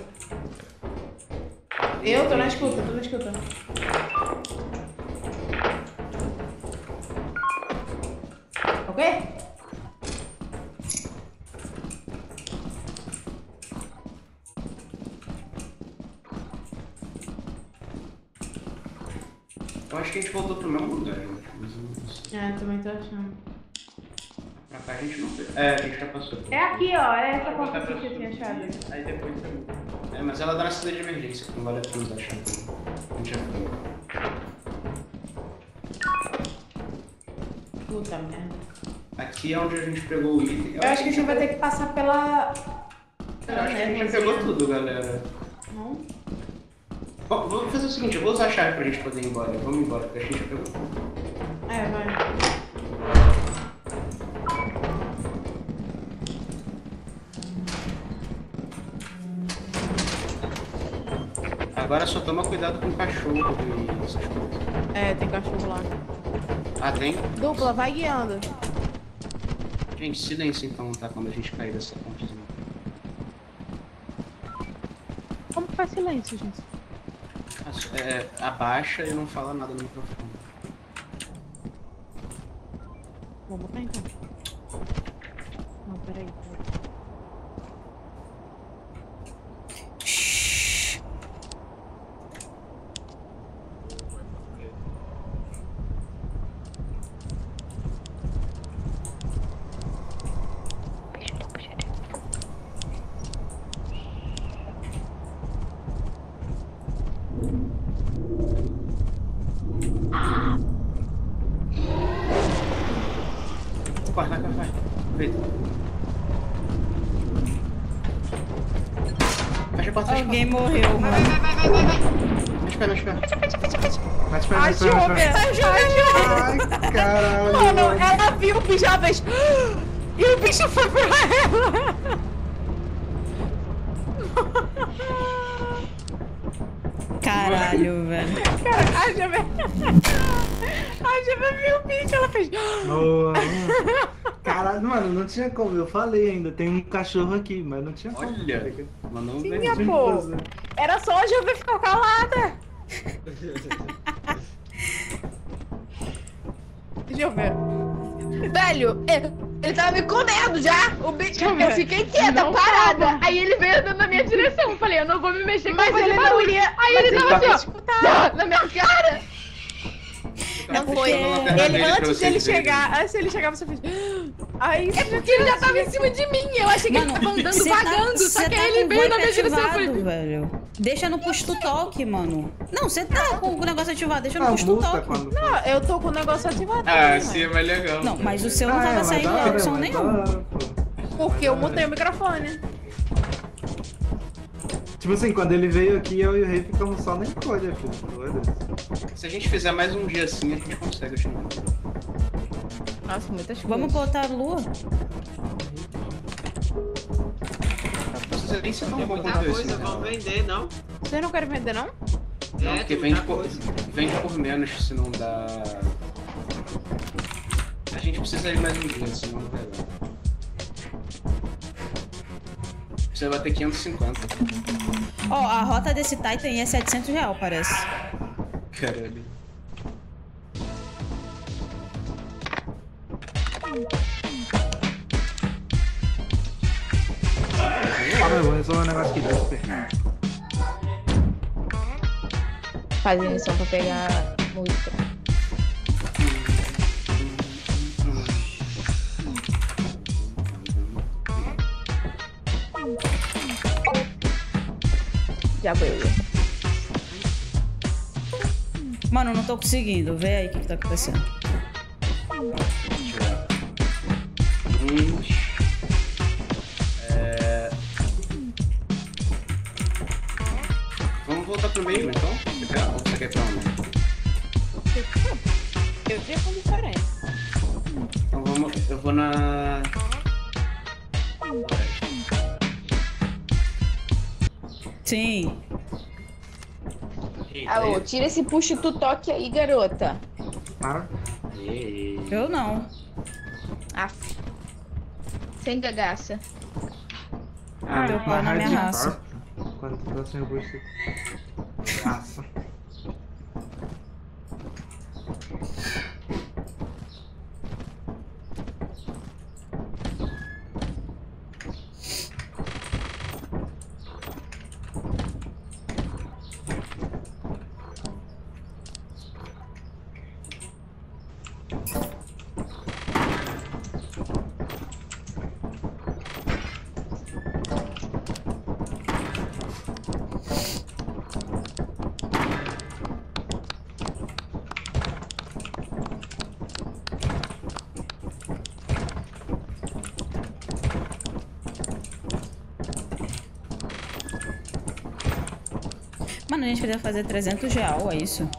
Eu tô na escuta, tô na escuta. Ok? Eu acho que a gente voltou pro mesmo lugar, eu acho. Mas eu não sei. É, também tô achando. Pra cá a gente não foi. É, a gente já passou. É aqui, ó. É essa porta aqui pra que eu tinha achado. Aí depois. É, mas ela dá na saída de emergência, que não vale a pena usar a gente já foi. Puta merda. Aqui é onde a gente pegou o item. Eu acho que a gente vai ter que passar pela. Eu acho que a gente já pegou tudo, galera. Não? Bom, vamos fazer o seguinte, eu vou usar a chave pra gente poder ir embora. Vamos embora, porque a gente já pegou. É, vai. Agora só toma cuidado com o cachorro e essas coisas. É, tem cachorro lá. Ah, tem? Dupla, vai guiando. Gente, silêncio então, tá? Quando a gente cair dessa pontezinha. Como que faz silêncio, gente? É, abaixa e não fala nada no microfone. Vou botar então. Não, peraí. peraí. porta, fecha a Alguém morreu, mano. porta. Fecha a porta, fecha a porta. Mete pra Ai, mete pra Jover! Ai, Jover! Ai, caralho. Mano, ela viu o bicho uma vez. E o bicho foi pra ela. Caralho, velho. Cara, a Jover. A Jover viu o bicho, ela fez. Boa. Caralho, mano, não tinha como. Eu falei ainda, tem um cachorro aqui, mas não tinha como. Olha, mandou um Tinha, pô. Era só a Jover ficar calada. Deixa eu ver. Velho, Ele, ele tava me comendo já. O bicho, eu ver. fiquei quieta, Não parada. tava. Aí ele veio andando na minha direção. Eu falei, eu não vou me mexer, Mas que vai ele não ia- Aí mas ele tava ia assim, ó, na minha cara. Não Puxando foi. Ele, antes dele verem. chegar, antes dele chegar, você fez. Aí É porque ele já tava em cima de mim. Eu achei que ele tava andando cê vagando. só que tá aí ele veio na minha direção. Velho. Deixa no push to talk, mano. Não, você tá com o negócio ativado, deixa no Ah, push to multa talk. Não, eu tô com o negócio ativado. Ah, também, assim é mais legal. Não, mas o seu não Ah, é, tava mas saindo da hora, som mas nenhum. da hora, pô. Porque eu mutei o microfone. Tipo assim, quando ele veio aqui, eu e o Rei ficamos só na encolha, filho. Doido. Se a gente fizer mais um dia assim, a gente consegue acho que- Nossa, muitas coisas. Vamos botar a lua? Não precisa nem bom muita quanto esse. coisa, né? vão vender, não? Vocês não querem vender, não? Não, É, porque vende muita por, vende por menos se não dá. A gente precisa ir mais um dia, senão não vai dar. Precisa bater 550. Ó, a rota desse Titan é 700 real, parece. Caralho. Mas eu vou resolver um negócio aqui, deixa eu ver. Fazer missão pra pegar música. Já veio. Mano, eu não tô conseguindo. Vê aí o que, que tá acontecendo. É... Vamos voltar pro meio então? Você quer, ou você quer pra onde? Eu tinha com diferença. Então vamos. Eu vou na. Sim. Eita, Alô, tira esse push to toque aí, garota. Para. e- Eu não. Aff. Sem cagaça. Ah, teu pau na minha raça. Quando tu tá sem o. Raça. Mano, a gente queria fazer 300 real, é isso?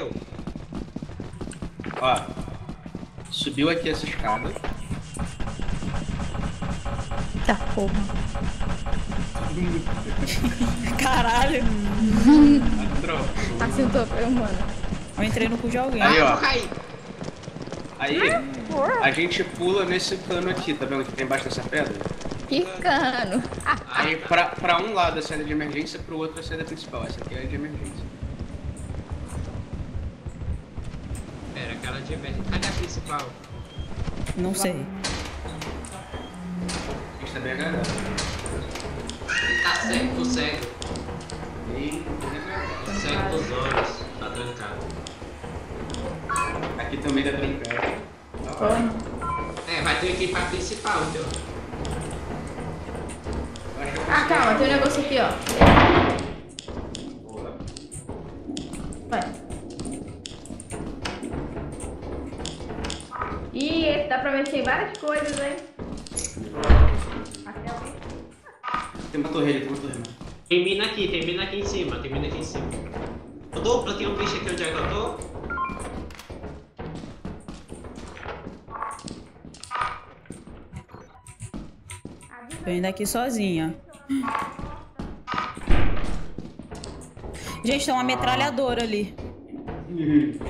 Eu. Ó, subiu aqui essa escada. Tá, porra. Caralho! Tá sentou, mano. Eu entrei no cu de alguém. Aí, ó. Cai. Aí, a gente pula nesse cano aqui, tá vendo que tem embaixo dessa pedra? Que cano. Aí pra, pra um lado a saída de emergência, pro outro a saída principal. Essa aqui é a de emergência. Não sei. A gente tá bem agarrado. Tá cego, tô cego. E... Cego dos olhos. Tá trancado. Aqui também tá trancado. É, vai ter que ir pra principal, então. Ah, calma, tem um negócio aqui, ó. Pra mexer em várias coisas, hein? Até alguém. Tem uma torre ali, tem uma torre ali. Tem mina aqui, tem mina aqui em cima, tem mina aqui em cima. Eu dupla, tem um bicho aqui onde é que eu tô. Tô indo aqui sozinha. Gente, tem uma metralhadora ali. Uma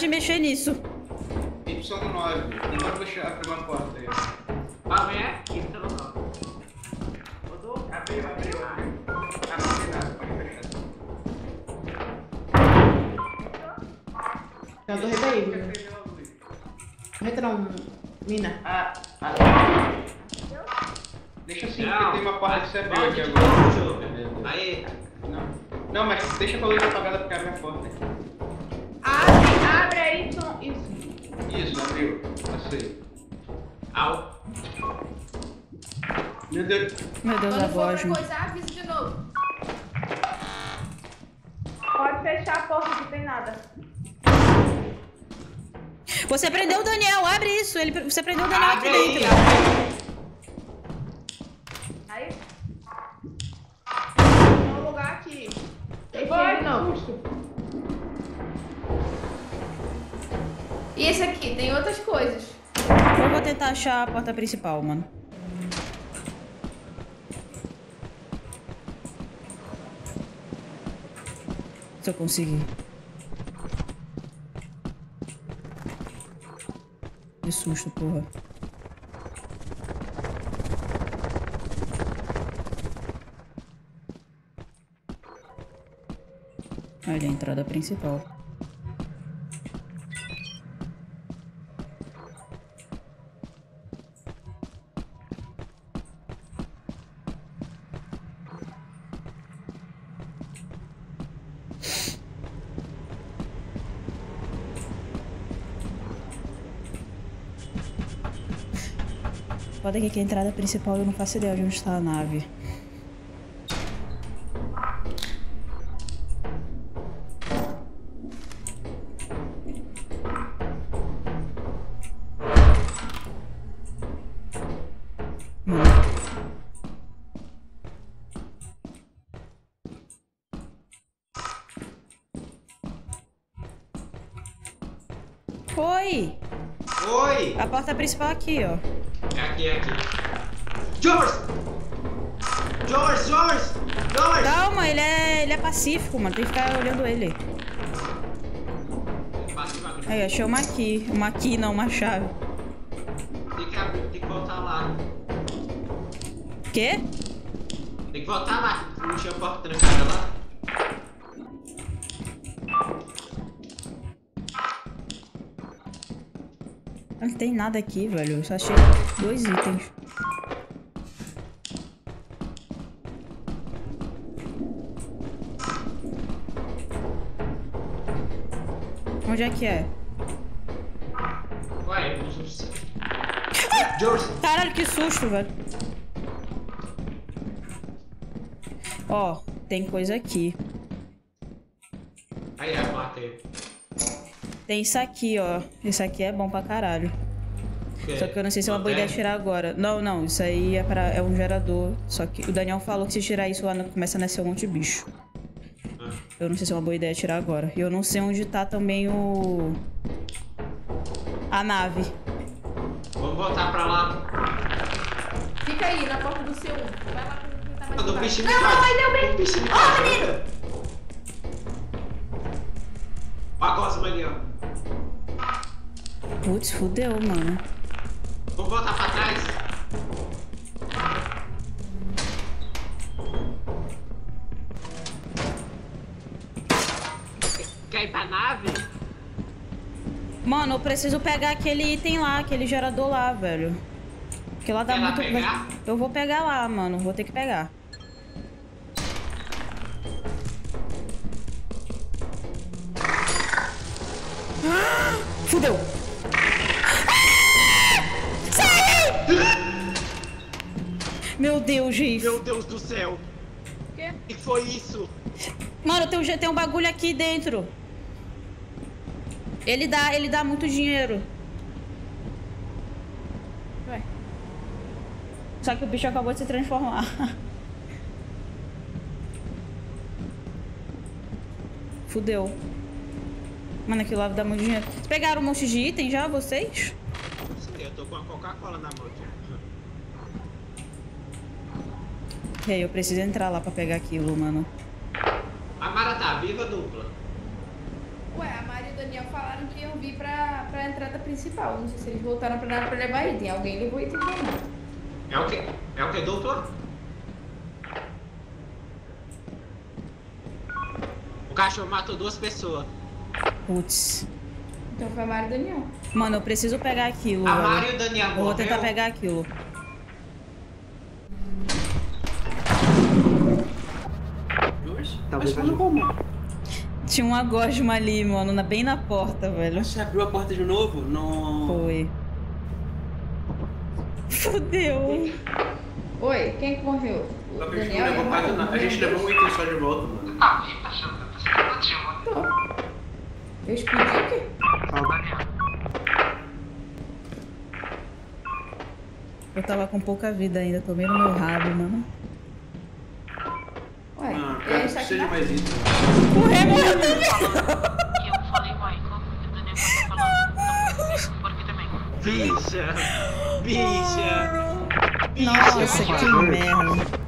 de mexer nisso. Y9. Não pra fechar, abrir uma porta aí. Ah, vem aqui, então não. Rodou? Abriu, abriu. Ah, não tem nada, pode fechar. Tem uma torre daí, mina. Torreta não, mina. Ah, ah. Deixa assim, porque tem uma porta que você abriu aqui agora. Aí, Não, não mas deixa a luz apagada porque abre a porta aqui. Meu Deus, a Quando for voz. pra mano. coisar, avisa de novo. Pode fechar a porta, não tem nada. Você prendeu o Daniel, abre isso. Ele, você prendeu o Daniel aqui Abre aí, dentro. Aí. Tem um lugar aqui. De novo. E esse aqui, tem outras coisas. Eu vou tentar achar a porta principal, mano. Eu conseguir. Que susto, porra. Olha a entrada principal. Foda aqui que a entrada principal eu não faço ideia de onde está a nave. Mano. Oi! Oi! A porta principal aqui, ó. Aqui, é aqui. George! George, George! George! Calma, ele é, ele é pacífico, mano. Tem que ficar olhando ele. Aí, achei uma aqui. Uma aqui, não, uma chave. Tem que abrir, tem que voltar lá. Quê? Tem que voltar lá, não tinha porta trancada nada aqui, velho. Eu só achei dois itens. Onde é que é? Ué. George! Caralho, que susto, velho. Ó, tem coisa aqui. Aí, porta aí. Tem isso aqui, ó. Isso aqui é bom pra caralho. Quê? Só que eu não sei se é uma boa ideia tirar agora. Não, não, isso aí é, pra, é um gerador. Só que o Daniel falou que se tirar isso lá começa a nascer um monte de bicho. Ah. Eu não sei se é uma boa ideia tirar agora. E eu não sei onde tá também o. A nave. Vamos voltar pra lá. Fica aí, na porta do seu. Vai lá tá mais me Não, faz. ai, deu bem. Ó, menino. Ó a Cosma ali, ó. Putz, fudeu, mano. Eu preciso pegar aquele item lá, aquele gerador lá, velho. Porque lá dá Quer lá muito. pegar? Eu vou pegar lá, mano. Vou ter que pegar. Fudeu! Sai! Meu Deus, Gif. Meu Deus do céu. O quê? O que foi isso? Mano, tem um, tem um bagulho aqui dentro. Ele dá, ele dá muito dinheiro. Ué. Só que o bicho acabou de se transformar. Fudeu. Mano, aquilo lá dá muito dinheiro. Vocês pegaram um monte de item já, vocês? Sim, eu tô com a Coca-Cola na mão. E aí, eu preciso entrar lá pra pegar aquilo, mano. A Mara tá viva dupla. Ué, a Mari e o Daniel falaram que iam vir pra, pra entrada principal. Não sei se eles voltaram pra nada pra levar item. Alguém levou item pra nada. É o que? É o que dupla? O cachorro matou duas pessoas. Putz. Então foi a Mari e o Daniel. Mano, eu preciso pegar aquilo, A. Mari e o Daniel Eu vou tentar morreu? pegar aquilo. Dois? Talvez Mas quando ajude. como? Tinha uma gosma ali, mano, na- bem na porta, velho. Você abriu a porta de novo? Não. Foi. Fudeu. Oi, quem que morreu? O A gente Daniel não levou a quase nada. A gente levou um item só de volta, mano. Ah, vi, tá achando que você mano. Tô. Eu explodi o quê? O Daniel. Eu tava com pouca vida ainda, tomei no meu rabo, mano. Cara, de na mais item. Morreu, morreu também. E eu falei, Michael, e o Daniel tá falando. Isso por aqui também. Bicha! Bicha! Nossa, que merda.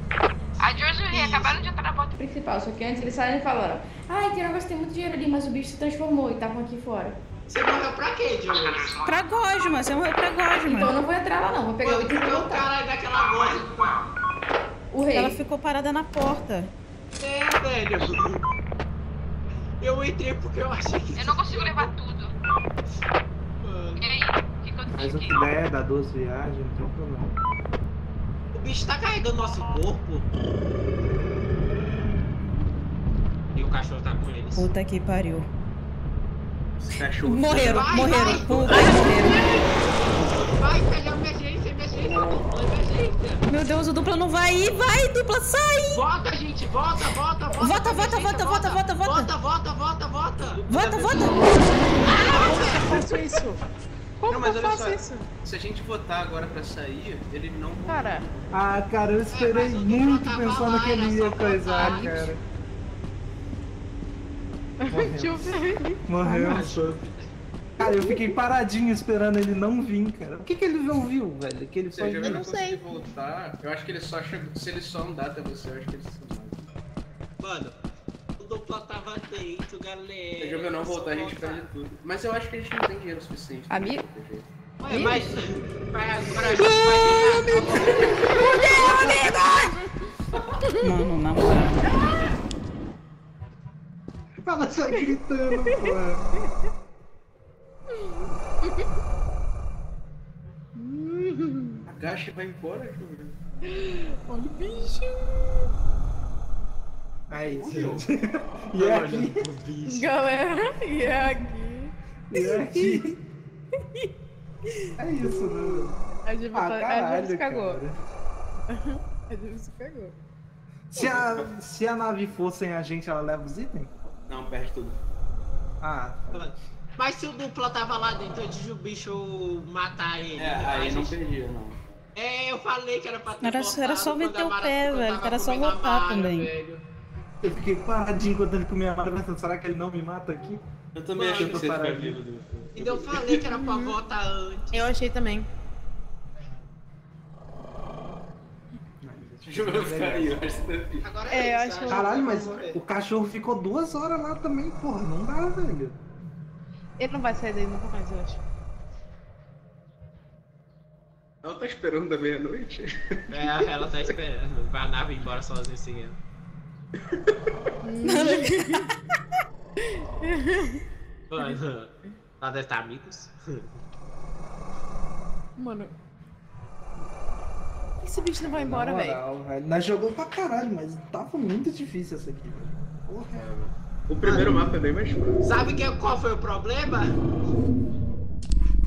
A Jojo e o Rei acabaram de entrar na porta. principal. Só que antes eles saíram e falaram: Ai, tem um negócio que tem muito dinheiro ali, mas o bicho se transformou e estavam aqui fora. Você morreu pra quê, que morreu. Pra Gosma, você morreu pra Então eu Gosma. não vou entrar lá, não. Vou pegar o item e Porque o voltar. caralho daquela voz. O rei. Ela ficou parada na porta. É, velho. Eu entrei porque eu achei que. Eu não consigo levar tudo. Mano, E aí? O que, que eu Mas o que der dá duas viagens, não tem problema. O bicho tá carregando nosso corpo. E o cachorro tá com eles. Puta que pariu. Cachorro. Morreram, Vai, morreram. vai. Puta que morreram. Vai, emergência. Meu Deus, o dupla não vai ir. Vai, dupla, sai. Volta, gente, volta, volta, volta. Volta, volta, volta, volta, volta, volta. Volta, volta, volta, volta. Volta, volta. faço isso? Como Não, mas que eu olha só. isso? Se a gente votar agora pra sair, ele não. Cara, Ah, cara, eu esperei mas o muito tava pensando que ele ia só coisar, cara. deixa eu ver. Morreu, só. Cara, eu fiquei paradinho esperando ele não vir, cara. O que, que ele não viu, velho? Que ele Se foi. ele não não sei. voltar, eu acho que ele só chegou. Se ele só andar até você, eu acho que ele se mata. Mano, o dupla tava dentro, Se o galera. jogo não voltar, a gente Só perde tudo. Mas eu acho que a gente não tem dinheiro suficiente. Amigo? Ué, mas. Mas agora a gente vai Mano, na moral. Ela sai gritando, porra. Agacha e vai embora, Júlio. Olha o bicho. É isso, gente. E é aqui. Galera, e é aqui. E é aqui. É isso, né? A gente, Ah, a gente caralho, se cagou. A gente se cagou. Se a, se a nave fosse sem a gente, ela leva os itens? Não, perde tudo. Ah, Mas se o dupla tava lá dentro antes de o bicho matar ele. É, aí não gente- perdia, não. É, eu falei que era pra ter Era- voltado era só meter o Mara- pé, velho, era só voltar Mara, também. velho. Eu fiquei paradinho enquanto ele comia a mata pensando, será que ele não me mata aqui? Eu também Mano, achei que eu você ficar vivo. do- E eu falei que era pra voltar antes. Eu achei também. Eu. Agora É, eu isso, acho- Caralho, mas o cachorro ficou duas horas lá também, porra. Não dá, velho. Ele não vai sair daí nunca mais, eu acho. Ela tá esperando da meia-noite? É, ela tá esperando. Vai a nave embora sozinha assim. Mano, ela deve estar amigos. Mano. Esse bicho não vai embora, velho. Nós jogou pra caralho, mas tava muito difícil essa aqui, velho. Porra. O primeiro mapa é bem mais fácil. Sabe que, qual foi o problema?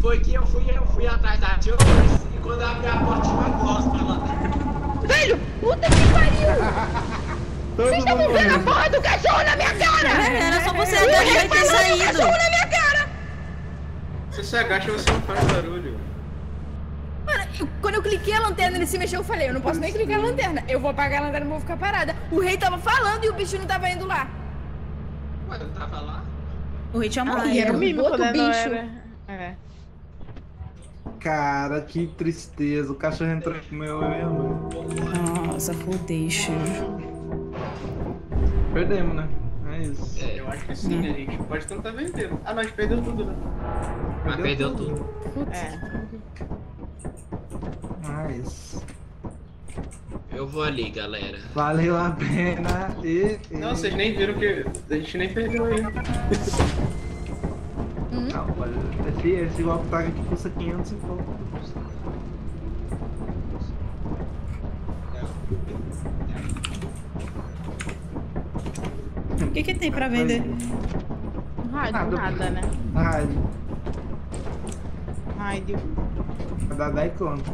Foi que eu fui, eu fui atrás da Jones e quando eu abri a porta tinha uma gosta lá. Velho, puta que pariu! Vocês estavam vendo a porra do cachorro na minha cara! Era só você agachar e ter saído. na minha cara! Se você agacha, você não faz barulho. Mano, eu- quando eu cliquei a lanterna, ele se mexeu, eu falei, eu não posso nem clicar a lanterna. Eu vou apagar a lanterna e vou ficar parada. O rei tava falando e o bicho não tava indo lá. Ué, eu tava lá. O rei tinha Ah, morrido. era o mímico, Outro né? Bicho. era- É. Cara, que tristeza. O cachorro entrou com meu eu e minha mãe. Nossa, foldation. Perdemos, né? É isso. Eu acho que sim, a gente pode tentar vender. Ah, nós perdeu tudo, né? Mas perdeu tudo. É. Mas Eu vou ali, galera. valeu a pena e. e- Não, vocês nem viram que a gente nem perdeu ainda. Não, esse, esse walk tag aqui custa 500 e pouco. O que que tem pra vender? Rádio, Nada. nada, né? Rádio. Rádio. Vai dar 10 conto.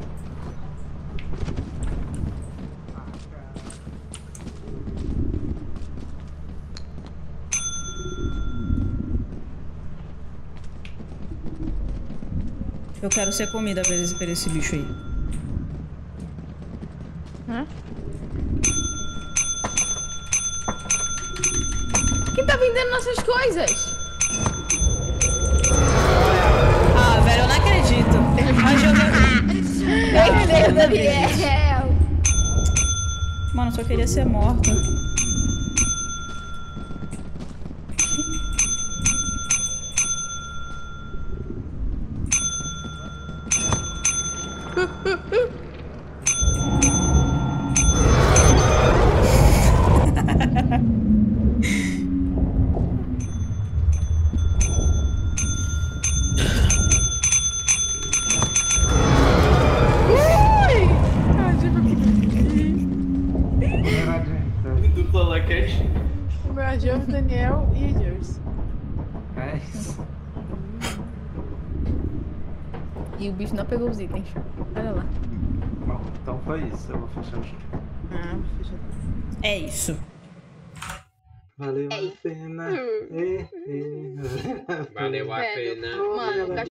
Eu quero ser comida pra esse, pra esse bicho aí. Quem tá vendendo nossas coisas? Ah, velho, eu não acredito. A joga... Meu Gabriel! Mano, eu só queria ser morta. Era adiantado. Dupla laquete. O meu é Jones, Daniel e Jers. É isso. E o bicho não pegou os itens. Olha lá. Bom, então foi isso. Eu vou fechar o jogo. Ah, fecha. É isso. Valeu a pena. E, e... Valeu a pena. Mano,